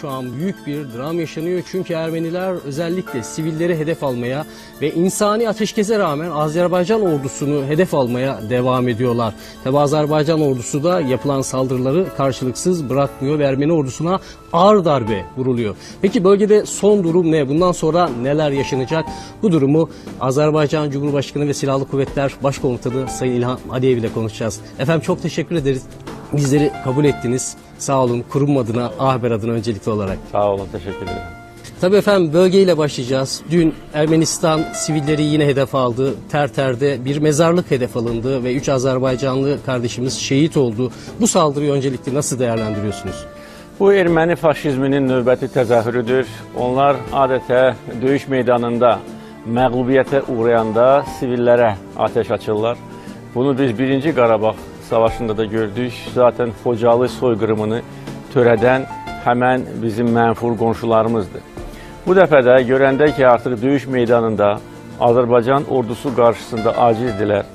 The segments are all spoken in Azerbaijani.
Şu an büyük bir dram yaşanıyor çünkü Ermeniler özellikle sivilleri hedef almaya ve insani ateşkese rağmen Azerbaycan ordusunu hedef almaya devam ediyorlar. Tabi Azerbaycan ordusu da yapılan saldırıları karşılıksız bırakmıyor ve Ermeni ordusuna ağır darbe vuruluyor. Peki bölgede son durum ne? Bundan sonra neler yaşanacak? Bu durumu Azerbaycan Cumhurbaşkanı ve Silahlı Kuvvetler Başkomutanı Sayın İlhan Aliyev ile konuşacağız. Efendim çok teşekkür ederiz. Bizleri kabul ettiniz. Sağ olun kurum adına, A Haber adına öncelikli olarak. Sağ olun, teşekkür ederim. Tabii efendim bölgeyle başlayacağız. Dün Ermenistan sivilleri yine hedef aldı. Terter'de bir mezarlık hedef alındı ve 3 Azerbaycanlı kardeşimiz şehit oldu. Bu saldırıyı öncelikle nasıl değerlendiriyorsunuz? Bu erməni faşizminin növbəti təzahürüdür. Onlar adətə döyüş meydanında məğlubiyyətə uğrayanda sivillərə ateş açırlar. Bunu biz 1-ci Qarabağ savaşında da gördük. Zaten Xocalı soyqırımını törədən həmən bizim mənfur qonşularımızdır. Bu dəfə də görəndə ki, artıq döyüş meydanında Azərbaycan ordusu qarşısında acizdirlər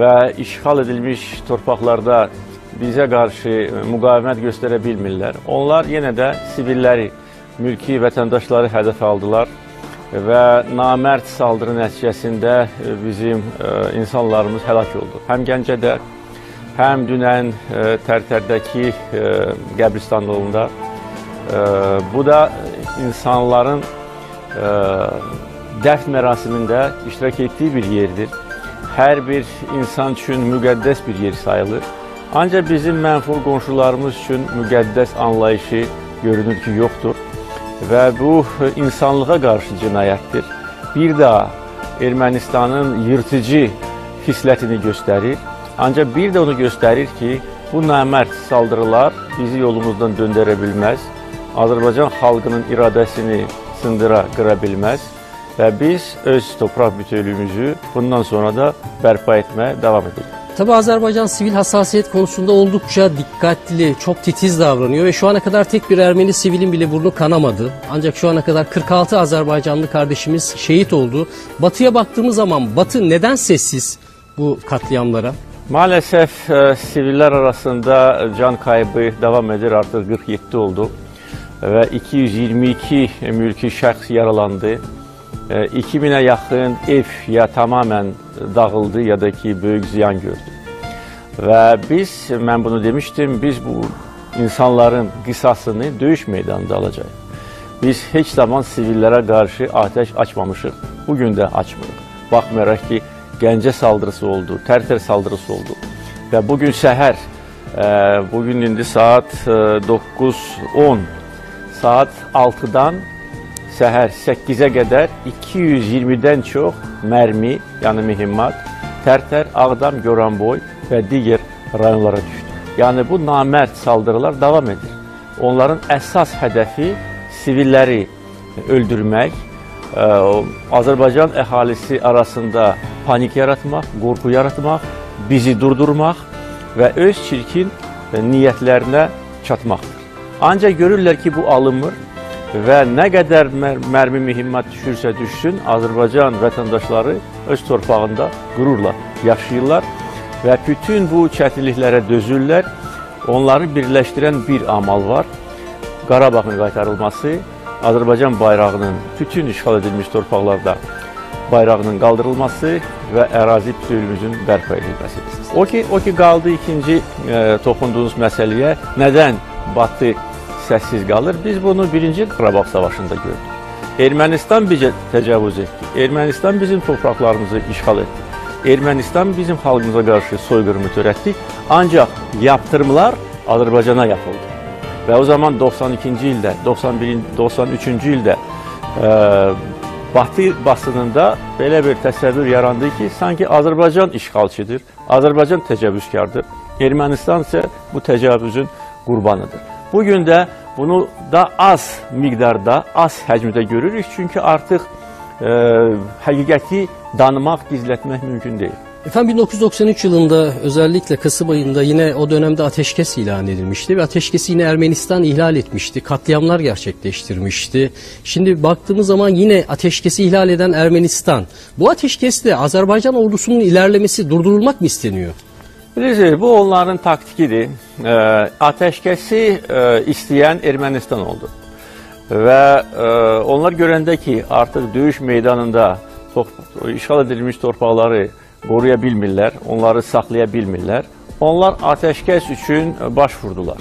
və işğal edilmiş torpaqlarda bizə qarşı müqavimət göstərə bilmirlər. Onlar yenə də sivilləri, mülki vətəndaşları hədəf aldılar və namərd saldırı nəticəsində bizim insanlarımız həlak oldu. Həm Gəncədə, həm dünən Tərtərdəki qəbristanlığında. Bu da insanların dəfn mərasimində iştirak etdiyi bir yerdir. Hər bir insan üçün müqəddəs bir yer sayılır. Ancaq bizim mənfur qonşularımız üçün müqəddəs anlayışı görünür ki, yoxdur və bu insanlığa qarşı cinayətdir. Bir daha Ermənistanın yırtıcı xislətini göstərir. Ancaq bir də onu göstərir ki, bu namərd saldırılar bizi yolumuzdan döndərə bilməz. Azərbaycan xalqının iradəsini sındıra, qıra bilməz və biz öz torpaq bütövlüyümüzü bundan sonra da bərpa etməyə davam edəcəyik. Tabi Azerbaycan sivil hassasiyet konusunda oldukça dikkatli, çok titiz davranıyor ve şu ana kadar tek bir Ermeni sivilin bile burnu kanamadı. Ancak şu ana kadar 46 Azerbaycanlı kardeşimiz şehit oldu. Batıya baktığımız zaman Batı neden sessiz bu katliamlara? Maalesef e, siviller arasında can kaybı devam edir. Artık 47 oldu ve 222 mülki şəxs yaralandı. E, 2000'e yakın ev ya tamamen dağıldı ya da ki böyük ziyan gördü. Və biz, mən bunu demiştim, biz bu insanların qisasını döyüş meydanında alacağıq. Biz heç zaman sivillərə qarşı ateş açmamışıq. Bugün də açmırıq. Baxmayaraq ki, Gəncə saldırısı oldu, Tərtər saldırısı oldu. Və bugün səhər, e, bugün indi saat 9-10, saat 6-dan səhər 8-ə qədər 220-dən çox mərmi, yəni mühimmat, Tərtər, Ağdam, Goranboy və digər rayonlara düşdü. Yəni bu namərd saldırılar davam edir. Onların əsas hədəfi sivilləri öldürmək, Azərbaycan əhalisi arasında panik yaratmaq, qorxu yaratmaq, bizi durdurmaq və öz çirkin niyyətlərinə çatmaqdır. Ancaq görürlər ki, bu alınmır və nə qədər mər mərmi mühimmat düşürsə düşsün, Azərbaycan vətəndaşları öz torpağında qürurla yaşayırlar və bütün bu çətinliklərə dözürlər. Onları birləşdirən bir amal var. Qarabağın qaytarılması, Azərbaycan bayrağının bütün işğal edilmiş torpaqlarda bayrağının qaldırılması və ərazi bütövlüyümüzün bərpa edilməsidir. O ki, o ki qaldı ikinci e, toxunduğunuz məsələyə, nədən Batı səssiz qalır? Biz bunu birinci Qarabağ savaşında gördük. Ermənistan bizə təcavüz etdi. Ermənistan bizim torpaqlarımızı işğal etdi. Ermənistan bizim xalqımıza qarşı soyqırımı törətdi. Ancaq yaptırımlar Azərbaycana yapıldı. Və o zaman 92-ci ildə, 91 93-cü ildə e, Batı basınında belə bir təsəvvür yarandı ki, sanki Azərbaycan işğalçıdır, Azərbaycan təcavüzkardır. Ermənistan isə bu təcavüzün qurbanıdır. Bugün də bunu da az miqdarda, az həcmdə görürük. Çünki artıq e, həqiqəti danımaq, gizlətmək mümkün deyil. Efendim 1993 yılında özellikle Kasım ayında yine o dönemde ateşkes ilan edilmişti ve ateşkesi yine Ermenistan ihlal etmişti. Katliamlar gerçekleştirmişti. Şimdi baktığımız zaman yine ateşkesi ihlal eden Ermenistan. Bu ateşkesle Azerbaycan ordusunun ilerlemesi durdurulmak mı isteniyor? Bilirsiniz, bu onların taktikidir. E, ateşkəsi e, istəyən Ermənistan oldu. Və e, onlar görəndə ki, artıq döyüş meydanında işğal edilmiş torpaqları qoruya bilmirlər, onları saxlaya bilmirlər. Onlar ateşkəs üçün baş vurdular.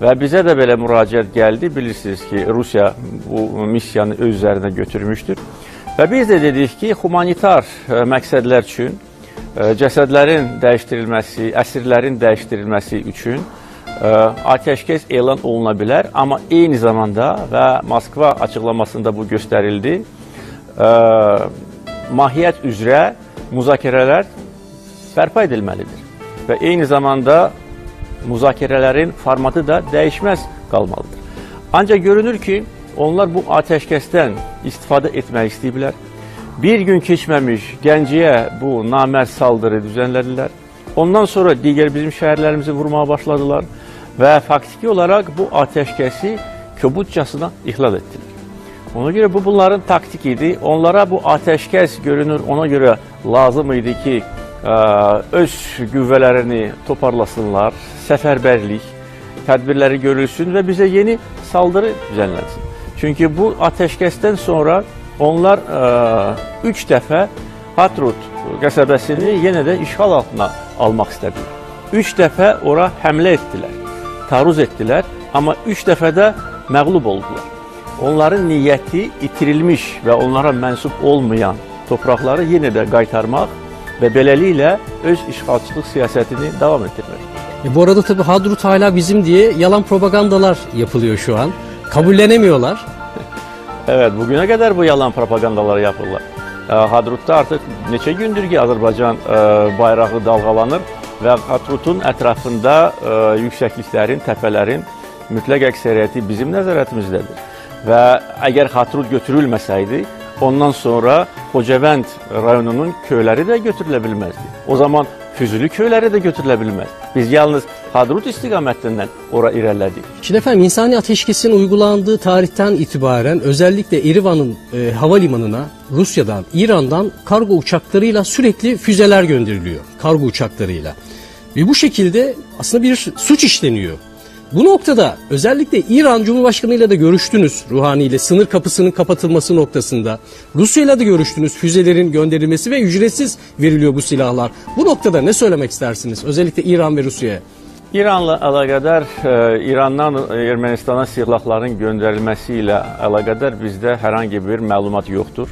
Və bizə də belə müraciət gəldi. Bilirsiniz ki, Rusiya bu missiyanı öz üzərinə götürmüşdür. Və biz də dedik ki, humanitar ə, məqsədlər üçün ə, cəsədlərin dəyişdirilməsi, əsirlərin dəyişdirilməsi üçün ə, atəşkəs elan oluna bilər, amma eyni zamanda və Moskva açıqlamasında bu göstərildi. Mahiyyət üzrə müzakirələr bərpa edilməlidir və eyni zamanda müzakirələrin formatı da dəyişməz qalmalıdır. Ancaq görünür ki, onlar bu atəşkəsdən istifadə etmək istəyiblər. Bir gün keçməmiş Gəncəyə bu namərd saldırı düzənlədilər. Ondan sonra digər bizim şəhərlərimizi vurmağa başladılar və faktiki olaraq bu atəşkəsi köbutcasına ihlal etdilər. Ona görə bu bunların taktik idi. Onlara bu atəşkəs görünür, ona görə lazım idi ki, öz qüvvələrini toparlasınlar, səfərbərlik, tədbirləri görülsün və bizə yeni saldırı düzənlənsin. Çünki bu atəşkəsdən sonra onlar ə, üç dəfə Hatrut qəsəbəsini yenə də işğal altına almaq istədilər. Üç dəfə ora həmlə etdilər, taruz etdilər, amma üç dəfə də məğlub oldular. Onların niyyəti itirilmiş və onlara mənsub olmayan torpaqları yenə də qaytarmaq və beləliklə öz işğalçılıq siyasətini davam etdirmək. E bu arada tabii Hadrut hala bizim diye yalan propagandalar yapılıyor şu an. Kabullenemiyorlar. Evet, bugüne kadar bu yalan propagandaları yapırlar. E, Hadrut'ta artıq neçə gündür ki, Azərbaycan e, bayrağı dalğalanır və Hadrutun ətrafında e, yüksəkliklərin, təpələrin mütləq əksəriyyəti bizim nəzarətimizdədir. Və əgər Hadrut götürülməsəydi, ondan sonra Xocavənd rayonunun köyləri də götürülə bilməzdi. O zaman Füzuli köyləri də götürülə bilməz. Biz yalnız Hadrut istiqamətindən ora irəlilədik. Şimdi efendim insani ateşkesin uygulandığı tarihten itibaren özellikle Erivan'ın e, havalimanına Rusya'dan, İran'dan kargo uçaklarıyla sürekli füzeler gönderiliyor. Kargo uçaklarıyla. Ve bu şekilde aslında bir suç işleniyor. Bu noktada özellikle İran Cumhurbaşkanı ile de görüştünüz Ruhani ile sınır kapısının kapatılması noktasında. Rusya ile de görüştünüz füzelerin gönderilmesi ve ücretsiz veriliyor bu silahlar. Bu noktada ne söylemek istersiniz özellikle İran ve Rusya'ya? İranla əlaqədar e, İrandan Ermənistana silahların göndərilməsi ilə əlaqədar bizdə hər hansı bir məlumat yoxdur.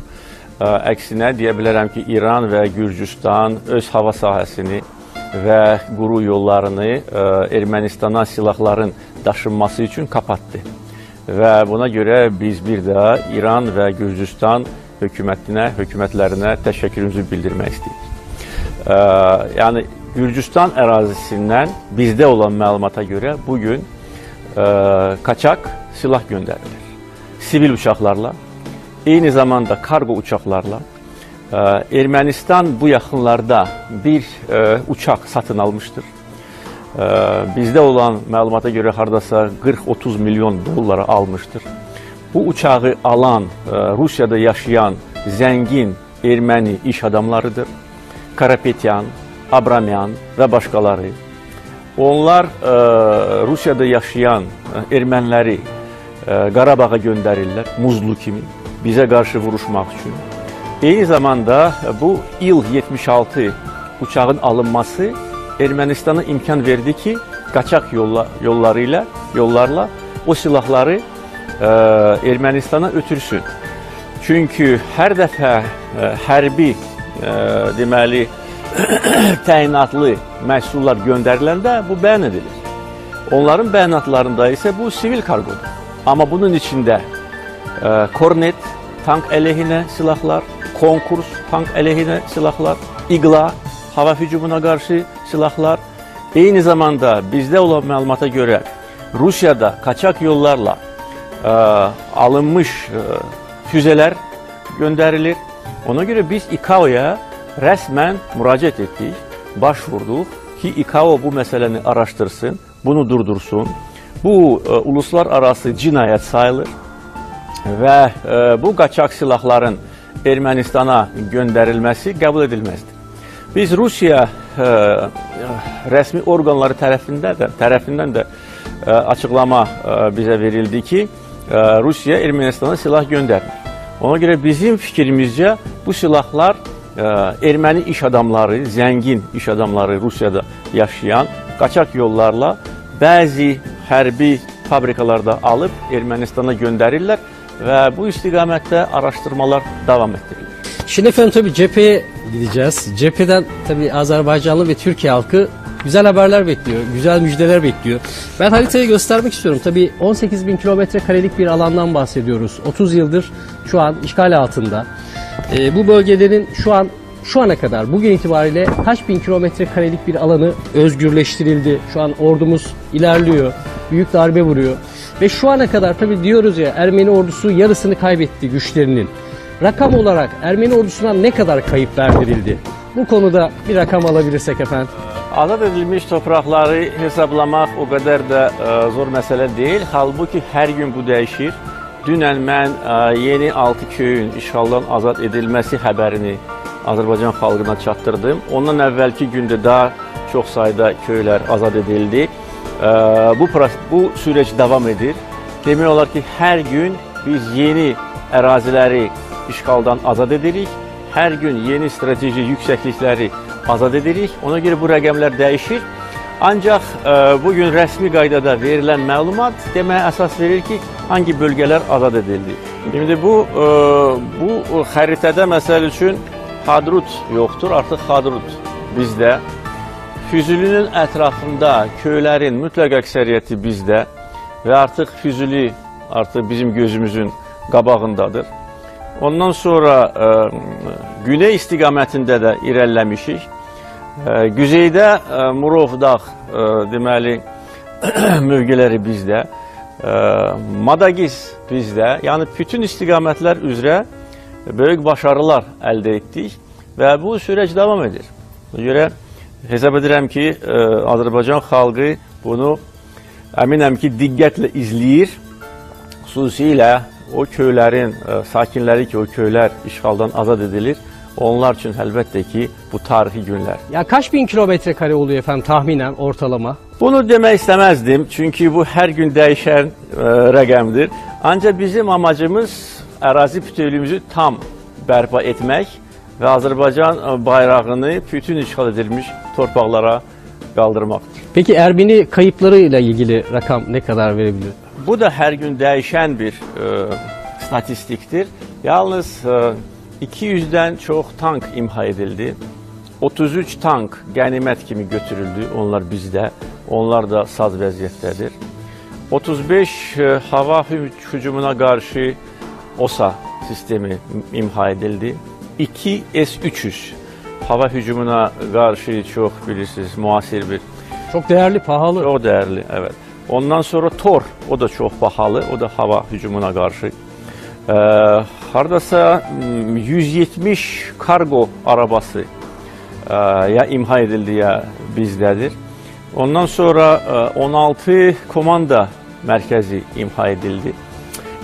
E, əksinə deyə bilərəm ki, İran və Gürcüstan öz hava sahəsini və quru yollarını ə, Ermənistana silahların daşınması üçün kapatdı. Və buna görə biz bir daha İran və Gürcüstan hökumətinə, hökumətlərinə təşəkkürümüzü bildirmək istəyirik. Ə, yəni Gürcüstan ərazisindən bizdə olan məlumata görə bu gün ə, qaçaq silah göndərilir. Sivil uçaqlarla, eyni zamanda kargo uçaqlarla Ermənistan bu yaxınlarda bir ə, uçaq satın almışdır. Ə, bizdə olan məlumata görə hardasa 40-30 milyon dollara almışdır. Bu uçağı alan ə, Rusiyada yaşayan zəngin erməni iş adamlarıdır. Karapetyan, Abramyan və başqaları. Onlar ə, Rusiyada yaşayan erməniləri ə, Qarabağa göndərirlər, muzlu kimi bizə qarşı vuruşmaq üçün. Eyni zamanda bu İl-76 uçağın alınması Ermənistana imkan verdi ki, qaçaq yolla, yolları ilə, yollarla o silahları ə, Ermənistana ötürsün. Çünki hər dəfə ə, hərbi ə, deməli təyinatlı məhsullar göndəriləndə bu bəyan edilir. Onların bəyanatlarında isə bu sivil kargodur. Amma bunun içində ə, kornet, tank əleyhinə silahlar, konkurs, tank əleyhinə silahlar, iqla, hava hücumuna qarşı silahlar. Eyni zamanda bizdə olan məlumata görə Rusiyada qaçaq yollarla ə, alınmış ə, füzələr göndərilir. Ona görə biz İKAO-ya rəsmən müraciət etdik, başvurduq ki, İKAO bu məsələni araşdırsın, bunu durdursun. Bu ə, uluslar arası cinayət sayılır və ə, bu qaçaq silahların Ermənistana göndərilməsi qəbul edilməzdir. Biz Rusiya ə, rəsmi orqanları tərəfindən də tərəfindən də ə, açıqlama ə, bizə verildi ki, ə, Rusiya Ermənistana silah göndərmir. Ona görə bizim fikrimizcə bu silahlar ə, erməni iş adamları, zəngin iş adamları Rusiyada yaşayan qaçaq yollarla bəzi hərbi fabrikalarda alıb Ermənistana göndərirlər və bu istiqamətdə araşdırmalar davam etdirilir. Şimdi efendim tabii cepheye gideceğiz. Cepheden tabii Azerbaycanlı ve Türkiye halkı güzel haberler bekliyor, güzel müjdeler bekliyor. Ben haritayı göstermek istiyorum. Tabii 18 bin kilometre karelik bir alandan bahsediyoruz. 30 yıldır şu an işgal altında. Ee, bu bölgelerin şu an şu ana kadar bugün itibariyle kaç bin kilometre karelik bir alanı özgürleştirildi. Şu an ordumuz ilerliyor, büyük darbe vuruyor. Ve şu ana kadar tabii diyoruz ya Ermeni ordusu yarısını kaybetti güçlerinin. Rakam olarak Ermeni ordusuna ne kadar kayıp verdirildi? Bu konuda bir rakam alabilirsek efendim. Azad edilmiş torpaqları hesablamaq o qədər də ə, zor məsələ deyil. Halbuki hər gün bu dəyişir. Dünən mən ə, yeni 6 köyün işğaldan azad edilməsi xəbərini Azərbaycan xalqına çatdırdım. Ondan əvvəlki gündə daha çox sayda köylər azad edildi. Bu bu süreç davam edir. Demək olar ki, hər gün biz yeni əraziləri işğaldan azad edirik. Hər gün yeni strateji yüksəklikləri azad edirik. Ona görə bu rəqəmlər dəyişir. Ancaq ə, bu gün rəsmi qaydada verilən məlumat deməyə əsas verir ki, hangi bölgələr azad edildi. İndi bu ə, bu xəritədə məsəl üçün Hadrut yoxdur, artıq Hadrut bizdə. Füzulinin ətrafında köylərin mütləq əksəriyyəti bizdə və artıq Füzuli artıq bizim gözümüzün qabağındadır. Ondan sonra ə, güney istiqamətində də irəliləmişik. Ə, Güzeydə ə, Murov dağ ə, deməli mövqeləri bizdə. Ə, Madagiz bizdə. Yəni bütün istiqamətlər üzrə böyük başarılar əldə etdik və bu süreç davam edir. Ona görə hesab edirəm ki, ə, Azərbaycan xalqı bunu əminəm ki, diqqətlə izləyir. Xüsusilə o köylərin ə, sakinləri ki, o köylər işğaldan azad edilir. Onlar üçün əlbəttə ki, bu tarixi günlər. Ya kaç bin kilometre kare oluyor efendim tahminen ortalama? Bunu demək istəməzdim, çünki bu hər gün dəyişən ə, rəqəmdir. Ancaq bizim amacımız ərazi bütövlüyümüzü tam bərpa etmək və Azərbaycan ə, bayrağını bütün işğal edilmiş torpaqlara qaldırmaqdır. Peki Ermeni kayıplarıyla ilgili rakam ne kadar verebilir? Bu da hər gün dəyişən bir ə, statistikdir. Yalnız ə, 200-dən çox tank imha edildi. 33 tank qənimət kimi götürüldü. Onlar bizdə. Onlar da saz vəziyyətdədir. 35 ə, hava hü- hücumuna qarşı OSA sistemi imha edildi. 2 S-300 hava hücumuna qarşı çox bilirsiniz müasir bir Çok değerli, pahalı. Çox dəyərli, evet. Ondan sonra Tor, o da çox bahalı, o da hava hücumuna qarşı. Ee, hardasa mm, 170 kargo arabası e, ya imha edildi ya bizdədir. Ondan sonra e, 16 komanda mərkəzi imha edildi.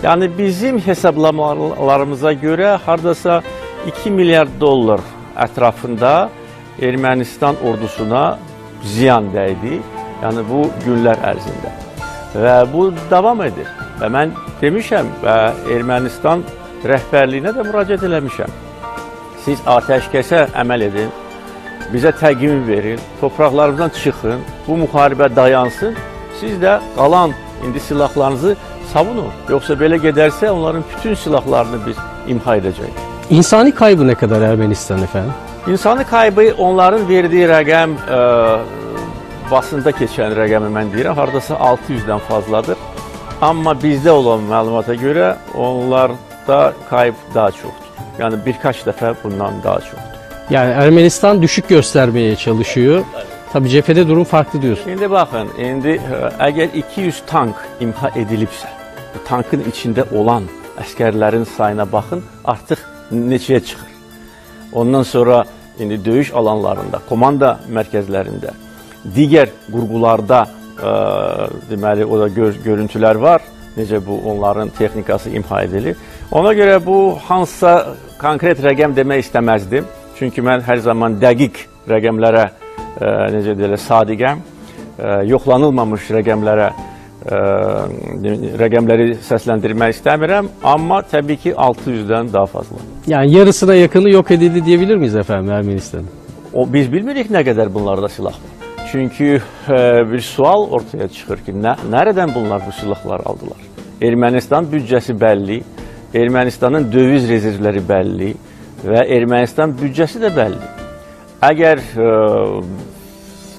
Yəni bizim hesablamalarımıza görə hardasa 2 milyard dollar ətrafında Ermənistan ordusuna ziyan dəydi. Yəni bu günlər ərzində. Və bu davam edir. Və mən demişəm və Ermənistan rəhbərliyinə də müraciət eləmişəm. Siz atəşkəsə əməl edin, bizə təqvim verin, torpaqlarımızdan çıxın, bu müharibə dayansın. Siz də qalan indi silahlarınızı savunun. Yoxsa belə gedərsə onların bütün silahlarını biz imha edəcəyik. İnsani kaybı ne kadar Ermenistan efendim? İnsani kaybı onların verdiyi rəqəm ə, basında keçən rəqəmi mən deyirəm, hardasa 600-dən fazladır. Amma bizdə olan məlumata görə onlarda kayıb daha çoxdur. Yəni birkaç dəfə bundan daha çoxdur. Yani Ermenistan düşük göstermeye çalışıyor. Tabii cephede durum farklı diyorsun. İndi baxın, indi ə, əgər 200 tank imha edilibsə, bu tankın içində olan əskərlərin sayına baxın, artıq neçəyə çıxır. Ondan sonra indi döyüş alanlarında, komanda mərkəzlərində, digər qurğularda ə, deməli o da gör, görüntülər var. Necə bu onların texnikası imha edilir. Ona görə bu hansısa konkret rəqəm demək istəməzdim. Çünki mən hər zaman dəqiq rəqəmlərə e, necə deyirlər, sadiqəm. E, yoxlanılmamış rəqəmlərə e, rəqəmləri səsləndirmək istəmirəm, amma təbii ki 600-dən daha fazla. Yani yarısına yakını yok edildi diyebilir miyiz efendim Ermenistan'ın? O biz bilmirik nə qədər bunlarda silah var. Çünki e, bir sual ortaya çıxır ki, nə, nereden bunlar bu silahları aldılar? Ermənistan büdcəsi bəlli, Ermənistanın döviz rezervləri bəlli və Ermənistan büdcəsi də bəlli. Əgər e,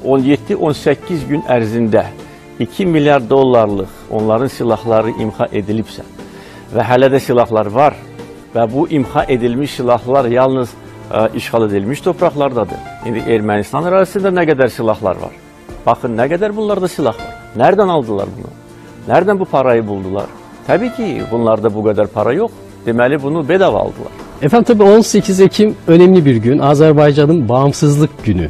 17-18 gün ərzində 2 milyar dollarlıq onların silahları imha edilibsə və hələ də silahlar var və bu imha edilmiş silahlar yalnız ə, işğal edilmiş torpaqlardadır. İndi Ermənistan ərazisində nə qədər silahlar var? Baxın, nə qədər bunlarda silah var. Nereden aldılar bunu? Nereden bu parayı buldular? Təbii ki, bunlarda bu qədər para yox. Deməli bunu bedava aldılar. Efendim tabii 18 Ekim önemli bir gün. Azerbaycan'ın bağımsızlık günü.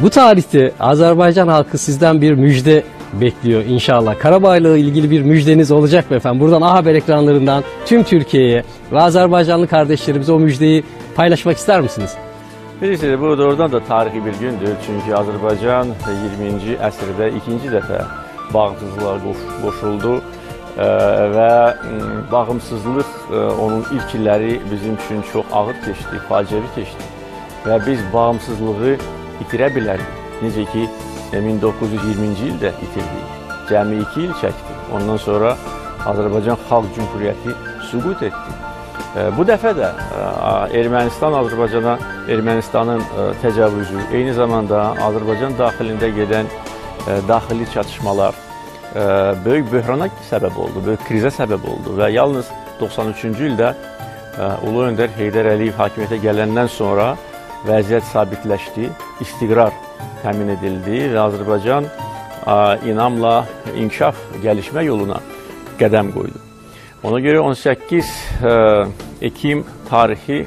Bu tarihte Azerbaycan halkı sizden bir müjde bekliyor inşallah. Karabağ'la ilgili bir müjdeniz olacak mı efendim? Buradan A Haber ekranlarından tüm Türkiye'ye ve Azerbaycanlı kardeşlerimize o müjdeyi paylaşmak ister misiniz? Bilirsiniz, bu doğrudan da tarihi bir gündür. Çünki Azərbaycan 20-ci əsrdə ikinci dəfə bağımsızlığa qoş- qoşuldu və bağımsızlıq onun ilk illəri bizim üçün çox ağır keçdi, faciəvi keçdi və biz bağımsızlığı itirə bilərik. Necə ki, 1920-ci ildə itirdik. Cəmi 2 il çəkdi. Ondan sonra Azərbaycan Xalq Cümhuriyyəti süqut etdi. E, Bu dəfə də e, Ermənistan Azərbaycana Ermənistanın e, təcavüzü, eyni zamanda Azərbaycan daxilində gedən e, daxili çatışmalar e, böyük böhrana səbəb oldu, böyük krizə səbəb oldu və yalnız 93-cü ildə e, Ulu Öndər Heydər Əliyev hakimiyyətə gələndən sonra vəziyyət sabitləşdi, istiqrar təmin edildi və Azərbaycan inamla inkişaf, gəlişmə yoluna qədəm qoydu. Ona görə 18 e, Ekim tarixi e,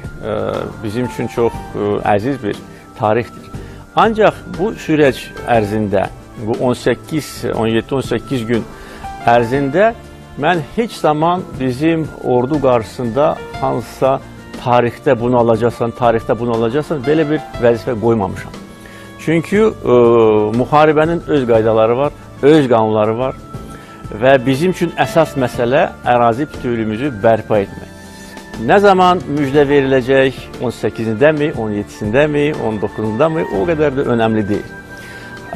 bizim üçün çox e, əziz bir tarixdir. Ancaq bu sürəc ərzində, bu 18, 17-18 gün ərzində mən heç zaman bizim ordu qarşısında hansısa tarixdə bunu alacaqsan, tarixdə bunu alacaqsan belə bir vəzifə qoymamışam. Çünki e, müharibənin öz qaydaları var, öz qanunları var və bizim üçün əsas məsələ ərazi bütövlüyümüzü bərpa etmək. Nə zaman müjdə veriləcək? 18-dəmi, 17-sindəmi, 19-da mı? O qədər də önəmli deyil.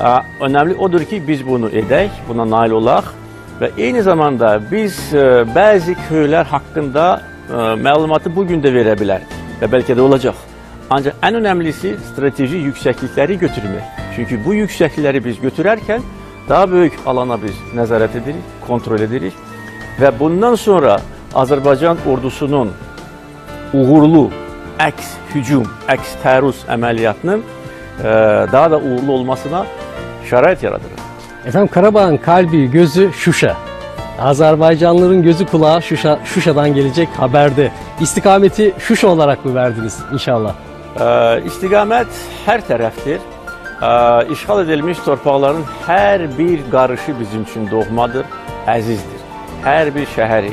Ə, Önəmli odur ki, biz bunu edək, buna nail olaq və eyni zamanda biz ə, bəzi köylər haqqında ə, məlumatı bu gün də verə bilərik və bəlkə də olacaq. Ancaq ən önəmlisi strateji yüksəklikləri götürmək. Çünki bu yüksəklikləri biz götürərkən daha böyük alana biz nəzarət edirik, kontrol edirik və bundan sonra Azərbaycan ordusunun uğurlu əks hücum, əks tərus əməliyyatının e, daha da uğurlu olmasına şərait yaradırır. Efendim Karabağ'ın kalbi, gözü Şuşa. Azerbaycanlıların gözü kulağı Şuşa, Şuşa'dan gelecek haberde. İstikameti Şuşa olarak mı verdiniz inşallah? İstiqamət hər tərəfdir. İşğal edilmiş torpaqların hər bir qarışı bizim üçün doğmadır, əzizdir. Hər bir şəhəri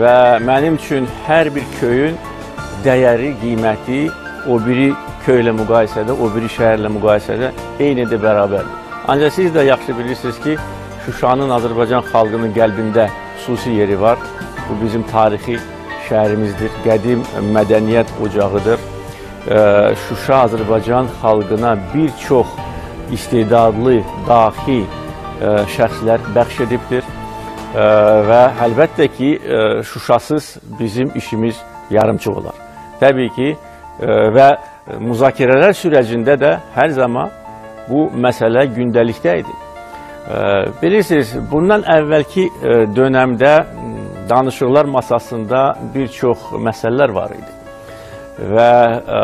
və mənim üçün hər bir köyün dəyəri, qiyməti o biri köylə müqayisədə, o biri şəhərlə müqayisədə eyni də bərabərdir. Ancaq siz də yaxşı bilirsiniz ki, Şuşanın Azərbaycan xalqının qəlbində xüsusi yeri var. Bu bizim tarixi şəhərimizdir, qədim mədəniyyət ocağıdır. Şuşa Azərbaycan xalqına bir çox istedadlı, dahi e, şəxslər bəxş edibdir. Və əlbəttə ki, e, Şuşasız bizim işimiz yarımçıq olar. Təbii ki, e, və müzakirələr sürəcində də hər zaman bu məsələ gündəlikdə idi. Bilirsiniz, bundan əvvəlki dönəmdə danışıqlar masasında bir çox məsələlər var idi. Və e,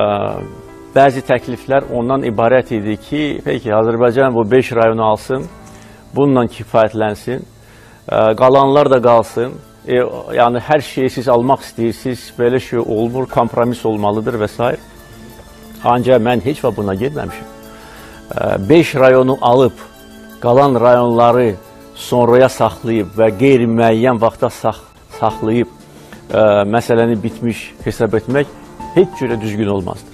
bəzi təkliflər ondan ibarət idi ki, peki Azərbaycan bu 5 rayonu alsın, bununla kifayətlənsin, e, qalanlar da qalsın. E, yəni hər şeyi siz almaq istəyirsiniz, belə şey olmur, kompromis olmalıdır və s. Ancaq mən heç vaxt buna getməmişəm. 5 rayonu alıb, qalan rayonları sonraya saxlayıb və qeyri-müəyyən vaxta sax saxlayıb ə, məsələni bitmiş hesab etmək heç cürə düzgün olmazdır.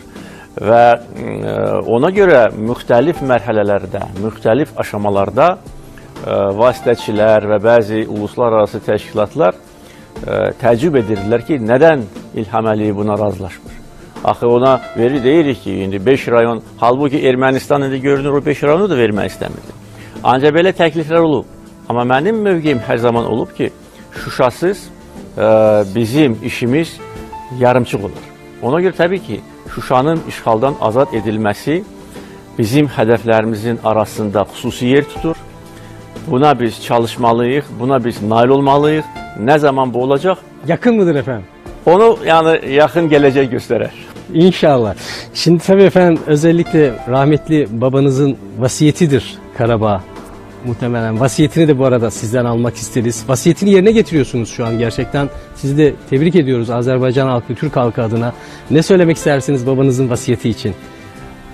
və ə, ona görə müxtəlif mərhələlərdə, müxtəlif aşamalarda ə, vasitəçilər və bəzi uluslararası təşkilatlar ə, təəccüb edirdilər ki, nədən İlham Əliyev buna razılaşmır? Axı ona veri deyirik ki, indi 5 rayon, halbuki Ermənistan indi görünür o 5 rayonu da vermək istəmirdi. Ancaq belə təkliflər olub. Amma mənim mövqeyim hər zaman olub ki, Şuşasız ə, bizim işimiz yarımçıq olur. Ona görə təbii ki, Şuşanın işğaldan azad edilməsi bizim hədəflərimizin arasında xüsusi yer tutur. Buna biz çalışmalıyıq, buna biz nail olmalıyıq. Nə zaman bu olacaq? Yakın mıdır efendim? Onu yani yaxın gələcək göstərər. İnşallah. Şimdi tabii efendim özellikle rahmetli babanızın vasiyetidir Karabağ. Muhtemelen vasiyetini de bu arada sizden almak isteriz. Vasiyetini yerine getiriyorsunuz şu an gerçekten. Sizi de tebrik ediyoruz Azerbaycan halkı, Türk halkı adına. Ne söylemek istersiniz babanızın vasiyeti için?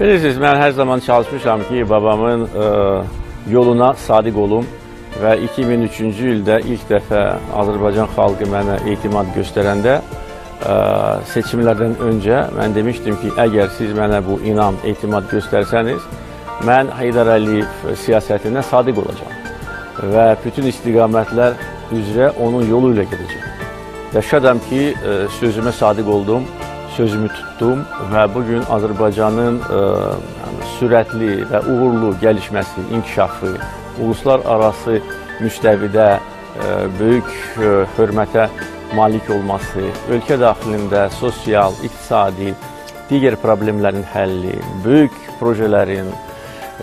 Bilirsiniz, mən hər zaman çalışmışam ki, babamın ə, yoluna sadiq olum və 2003-cü ildə ilk dəfə Azərbaycan xalqı mənə etimad göstərəndə ə, seçimlərdən öncə mən demişdim ki, əgər siz mənə bu inam, etimad göstərsəniz, mən Heydər Əliyev siyasətinə sadiq olacağam və bütün istiqamətlər üzrə onun yolu ilə gedəcəm. Şədəm ki, ə, sözümə sadiq oldum, sözümü tutdum və bu gün Azərbaycanın ə, yəni, sürətli və uğurlu gəlişməsi, inkişafı, uluslar arası müstəvidə ə, böyük hörmətə malik olması, ölkə daxilində sosial, iqtisadi, digər problemlərin həlli, böyük projelerin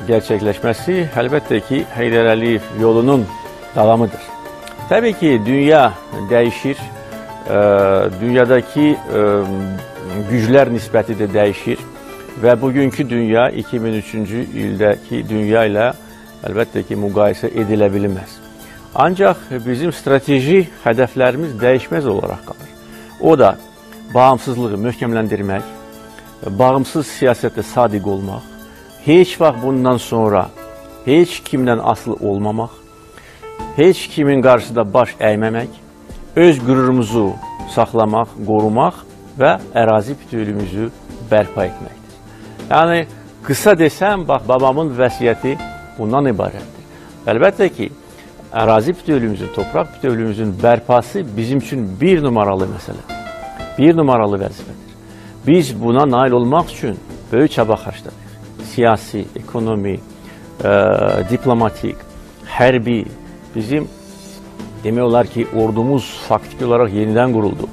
gerçəkləşməsi əlbəttə ki, Heydər Əliyev yolunun davamıdır. Təbii ki, dünya dəyişir, ə, dünyadakı ə, güclər nisbəti də dəyişir və bugünkü dünya 2003-cü ildəki dünya ilə əlbəttə ki, müqayisə edilə bilməz. Ancaq bizim strateji hədəflərimiz dəyişməz olaraq qalır. O da bağımsızlığı möhkəmləndirmək, bağımsız siyasətə sadiq olmaq, heç vaxt bundan sonra heç kimdən asılı olmamaq, heç kimin qarşısında baş əyməmək, öz qürurumuzu saxlamaq, qorumaq və ərazi bütövlüyümüzü bərpa etməkdir. Yəni, qısa desəm, bax, babamın vəsiyyəti bundan ibarətdir. Əlbəttə ki, ərazi bütövlüyümüzün, torpaq bütövlüyümüzün bərpası bizim üçün bir numaralı məsələdir. Bir numaralı vəzifədir. Biz buna nail olmaq üçün böyük çaba xərclədik. Siyasi, ekonomi, ə, diplomatik, hərbi, bizim demək olar ki, ordumuz faktiki olaraq yenidən quruldu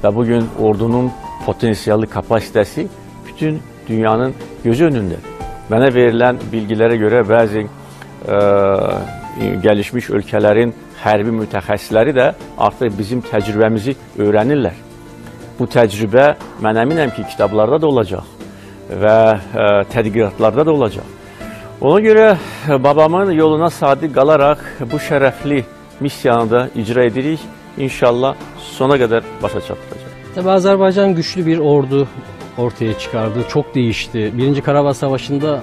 və bugün ordunun potensialı kapasitəsi bütün dünyanın gözü önündədir. Mənə verilən bilgilərə görə bəzi ə, gəlişmiş ölkələrin hərbi mütəxəssisləri də artıq bizim təcrübəmizi öyrənirlər. Bu təcrübə mən əminəm ki, kitablarda da olacaq və ə, tədqiqatlarda da olacaq. Ona görə babamın yoluna sadiq qalaraq bu şərəfli missiyanı da icra edirik. İnşallah sona kadar başa çatdıracaq. Tabi Azerbaycan güçlü bir ordu ortaya çıkardı. Çok değişti. Birinci Karabağ Savaşı'nda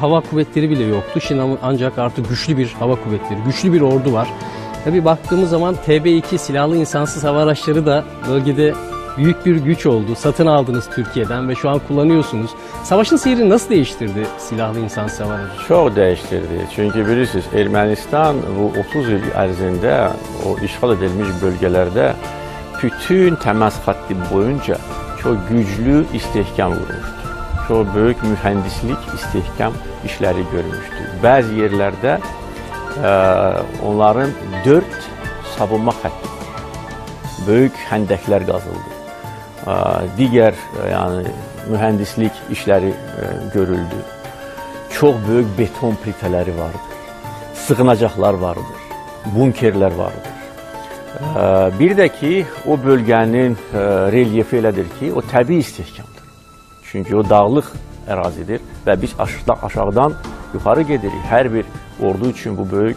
hava kuvvetleri bile yoktu. Şimdi ancak artık güçlü bir hava kuvvetleri, güçlü bir ordu var. Tabi baktığımız zaman TB2 silahlı insansız hava araçları da bölgede büyük bir güç oldu. Satın aldınız Türkiye'den ve şu an kullanıyorsunuz. Savaşın seyrini nasıl değiştirdi silahlı insansız hava aracı? Çok değiştirdi. Çünkü bilirsiniz Ermənistan bu 30 il ərzində o işğal edilmiş bölgelerde bütün təməz xətti boyunca çok güclü istehkam vurmuşdu. Çok büyük mühendislik istehkam işleri görmüşdü. Bəzi yerlərdə ə, onların dörd savunma xətti Böyük həndəklər qazıldı. Digər yəni mühəndislik işləri ə, görüldü. Çox böyük beton plitələri vardır. Sığınacaqlar vardır. Bunkerlər vardır. Bir də ki, o bölgənin relyefi elədir ki, o təbii istehkamdır. Çünki o dağlıq ərazidir və biz aşağıdan yuxarı gedirik. Hər bir ordu üçün bu böyük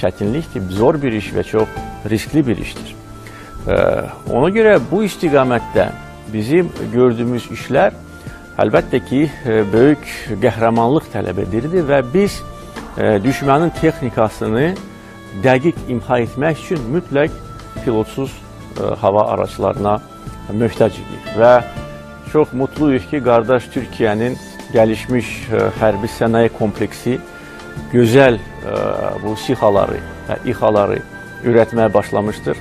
çətinlikdir, zor bir iş və çox riskli bir işdir. Ona görə bu istiqamətdə bizim gördüyümüz işlər əlbəttə ki, böyük qəhrəmanlıq tələb edirdi və biz düşmənin texnikasını dəqiq imha etmək üçün mütləq pilotsuz e, hava araçlarına möhtac idik və çox mutluyuq ki, qardaş Türkiyənin gəlişmiş hərbi sənaye kompleksi gözəl bu SİHAları və İHAları üretmeye başlamıştır.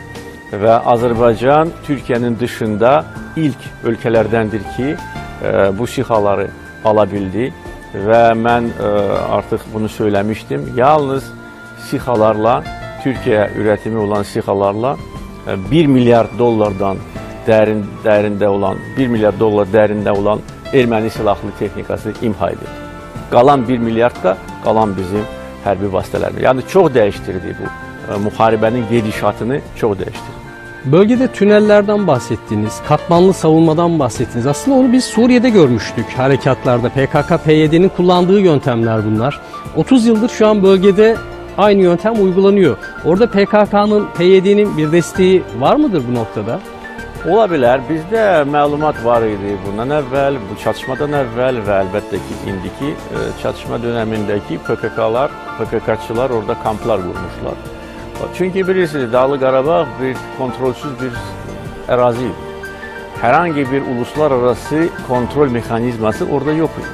Ve Azerbaycan Türkiye'nin dışında ilk ülkelerdendir ki e, bu SİHA'ları alabildi. Ve ben e, artık bunu söylemiştim. Yalnız SİHA'larla, Türkiye üretimi olan SİHA'larla e, 1 milyar dolardan dərin, dərində olan, 1 milyar dollar dərində olan erməni silahlı texnikası imha edildi. Qalan 1 milyard da qalan bizim hərbi vasitələrimiz. Yəni çox dəyişdirdi bu e, muharebenin gedişatını çok değiştirdi. Bölgede tünellerden bahsettiniz, katmanlı savunmadan bahsettiniz. Aslında onu biz Suriye'de görmüştük harekatlarda. PKK, PYD'nin kullandığı yöntemler bunlar. 30 yıldır şu an bölgede aynı yöntem uygulanıyor. Orada PKK'nın, PYD'nin bir desteği var mıdır bu noktada? Ola bilər. Bizdə məlumat var idi bundan əvvəl, bu çatışmadan əvvəl və əlbəttə ki, indiki e, çatışma dövründəki PKK-lar, PKK-çılar orada kamplar qurmuşlar. Çünkü bilirsiniz Dağlı Qarabağ bir kontrolsüz bir ərazi idi. Herhangi bir uluslararası kontrol mekanizması orada yok idi.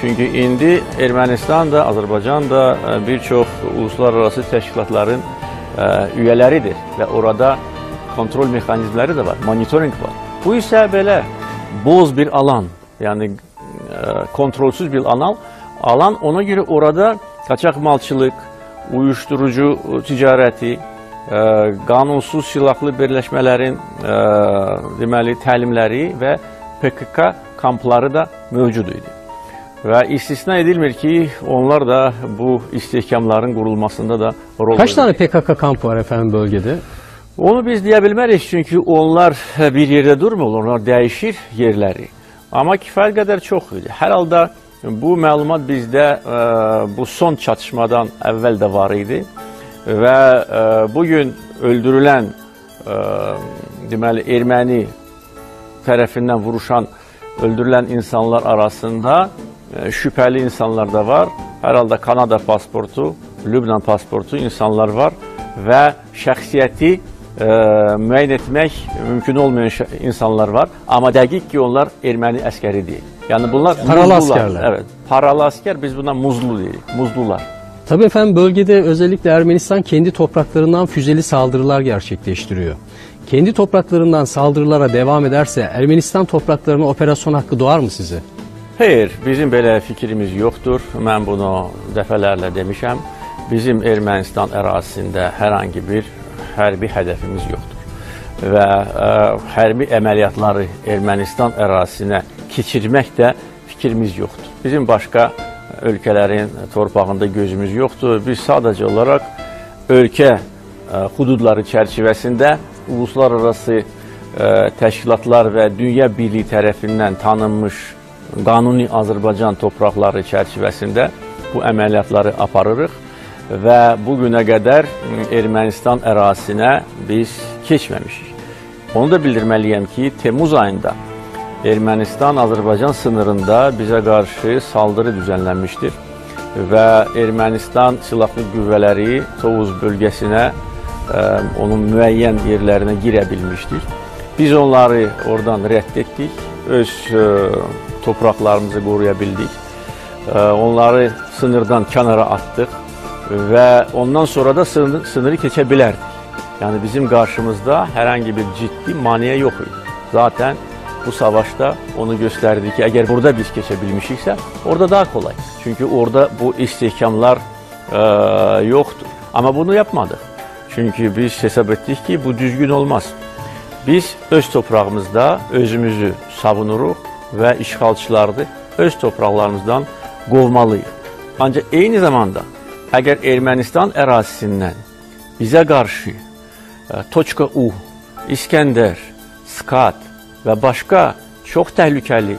Çünkü indi Ermənistan da, Azərbaycan da e, bir çox uluslararası təşkilatların e, üyələridir və orada kontrol mexanizmləri də var, monitoring var. Bu isə belə boz bir alan, yəni e, kontrolsüz bir alan, alan ona göre orada kaçak malçılık, uyuşturucu ticarəti, ə, qanunsuz silahlı birləşmələrin ə, deməli təlimləri və PKK kampları da mövcud idi. Və istisna edilmir ki, onlar da bu istehkamların qurulmasında da rol Kaç tane PKK kampı var efendim bölgede? Onu biz deyə bilmərik çünki onlar bir yerdə durmurlar, onlar dəyişir yerləri. Amma kifayət qədər çox idi. Hər halda bu məlumat bizdə ə, e, bu son çatışmadan əvvəl də var idi və ə, e, bu gün öldürülən ə, e, deməli erməni tərəfindən vuruşan, öldürülən insanlar arasında ə, şübhəli insanlar da var. Hər halda Kanada pasportu, Lübnan pasportu insanlar var və şəxsiyyəti ə, müəyyən etmək mümkün olmayan insanlar var. Amma dəqiq ki, onlar erməni əskəri deyil. Yani bunlar paralı muzlular. askerler. Evet. Paralı asker biz buna muzlu diyoruz. Muzlular. Tabii efendim bölgede özellikle Ermenistan kendi topraklarından füzeli saldırılar gerçekleştiriyor. Kendi topraklarından saldırılara devam ederse Ermenistan topraklarına operasyon hakkı doğar mı size? Hayır, bizim belə fikrimiz yoxdur. Mən bunu dəfələrlə demişəm. Bizim Ermənistan ərazisində hər hangi bir hərbi hədəfimiz yoxdur. Və ə, hərbi əməliyyatları Ermənistan ərazisinə keçirmək də fikrimiz yoxdur. Bizim başqa ölkələrin torpağında gözümüz yoxdur. Biz sadəcə olaraq ölkə e, hududları çərçivəsində uluslararası e, təşkilatlar və dünya birliyi tərəfindən tanınmış qanuni Azərbaycan torpaqları çərçivəsində bu əməliyyatları aparırıq və bu günə qədər Ermənistan ərazisinə biz keçməmişik. Onu da bildirməliyəm ki, Temmuz ayında Ermənistan-Azərbaycan sınırında bizə qarşı saldırı düzənlənmişdir və Ermənistan silahlı qüvvələri Tovuz bölgəsinə e, onun müəyyən yerlərinə girə bilmişdir. Biz onları oradan rədd etdik, öz e, torpaqlarımızı qoruya bildik. E, onları sınırdan kənara atdıq və ondan sonra da sınır, sınırı keçə bilərdik. Yəni bizim qarşımızda hər hangi bir ciddi maneə yox idi. Zaten bu savaşta onu gösterdi ki eğer burada biz geçebilmişikse orada daha kolay. Çünkü orada bu istihkamlar e, yoktur. Ama bunu yapmadık. Çünkü biz hesap ettik ki bu düzgün olmaz. Biz öz toprağımızda özümüzü savunuruq ve işğalçıları öz topraklarımızdan qovmalıyıq. Ancaq eyni zamanda əgər Ermənistan ərazisindən bizə qarşı Toçka U, İskəndər, Skat, və başqa çox təhlükəli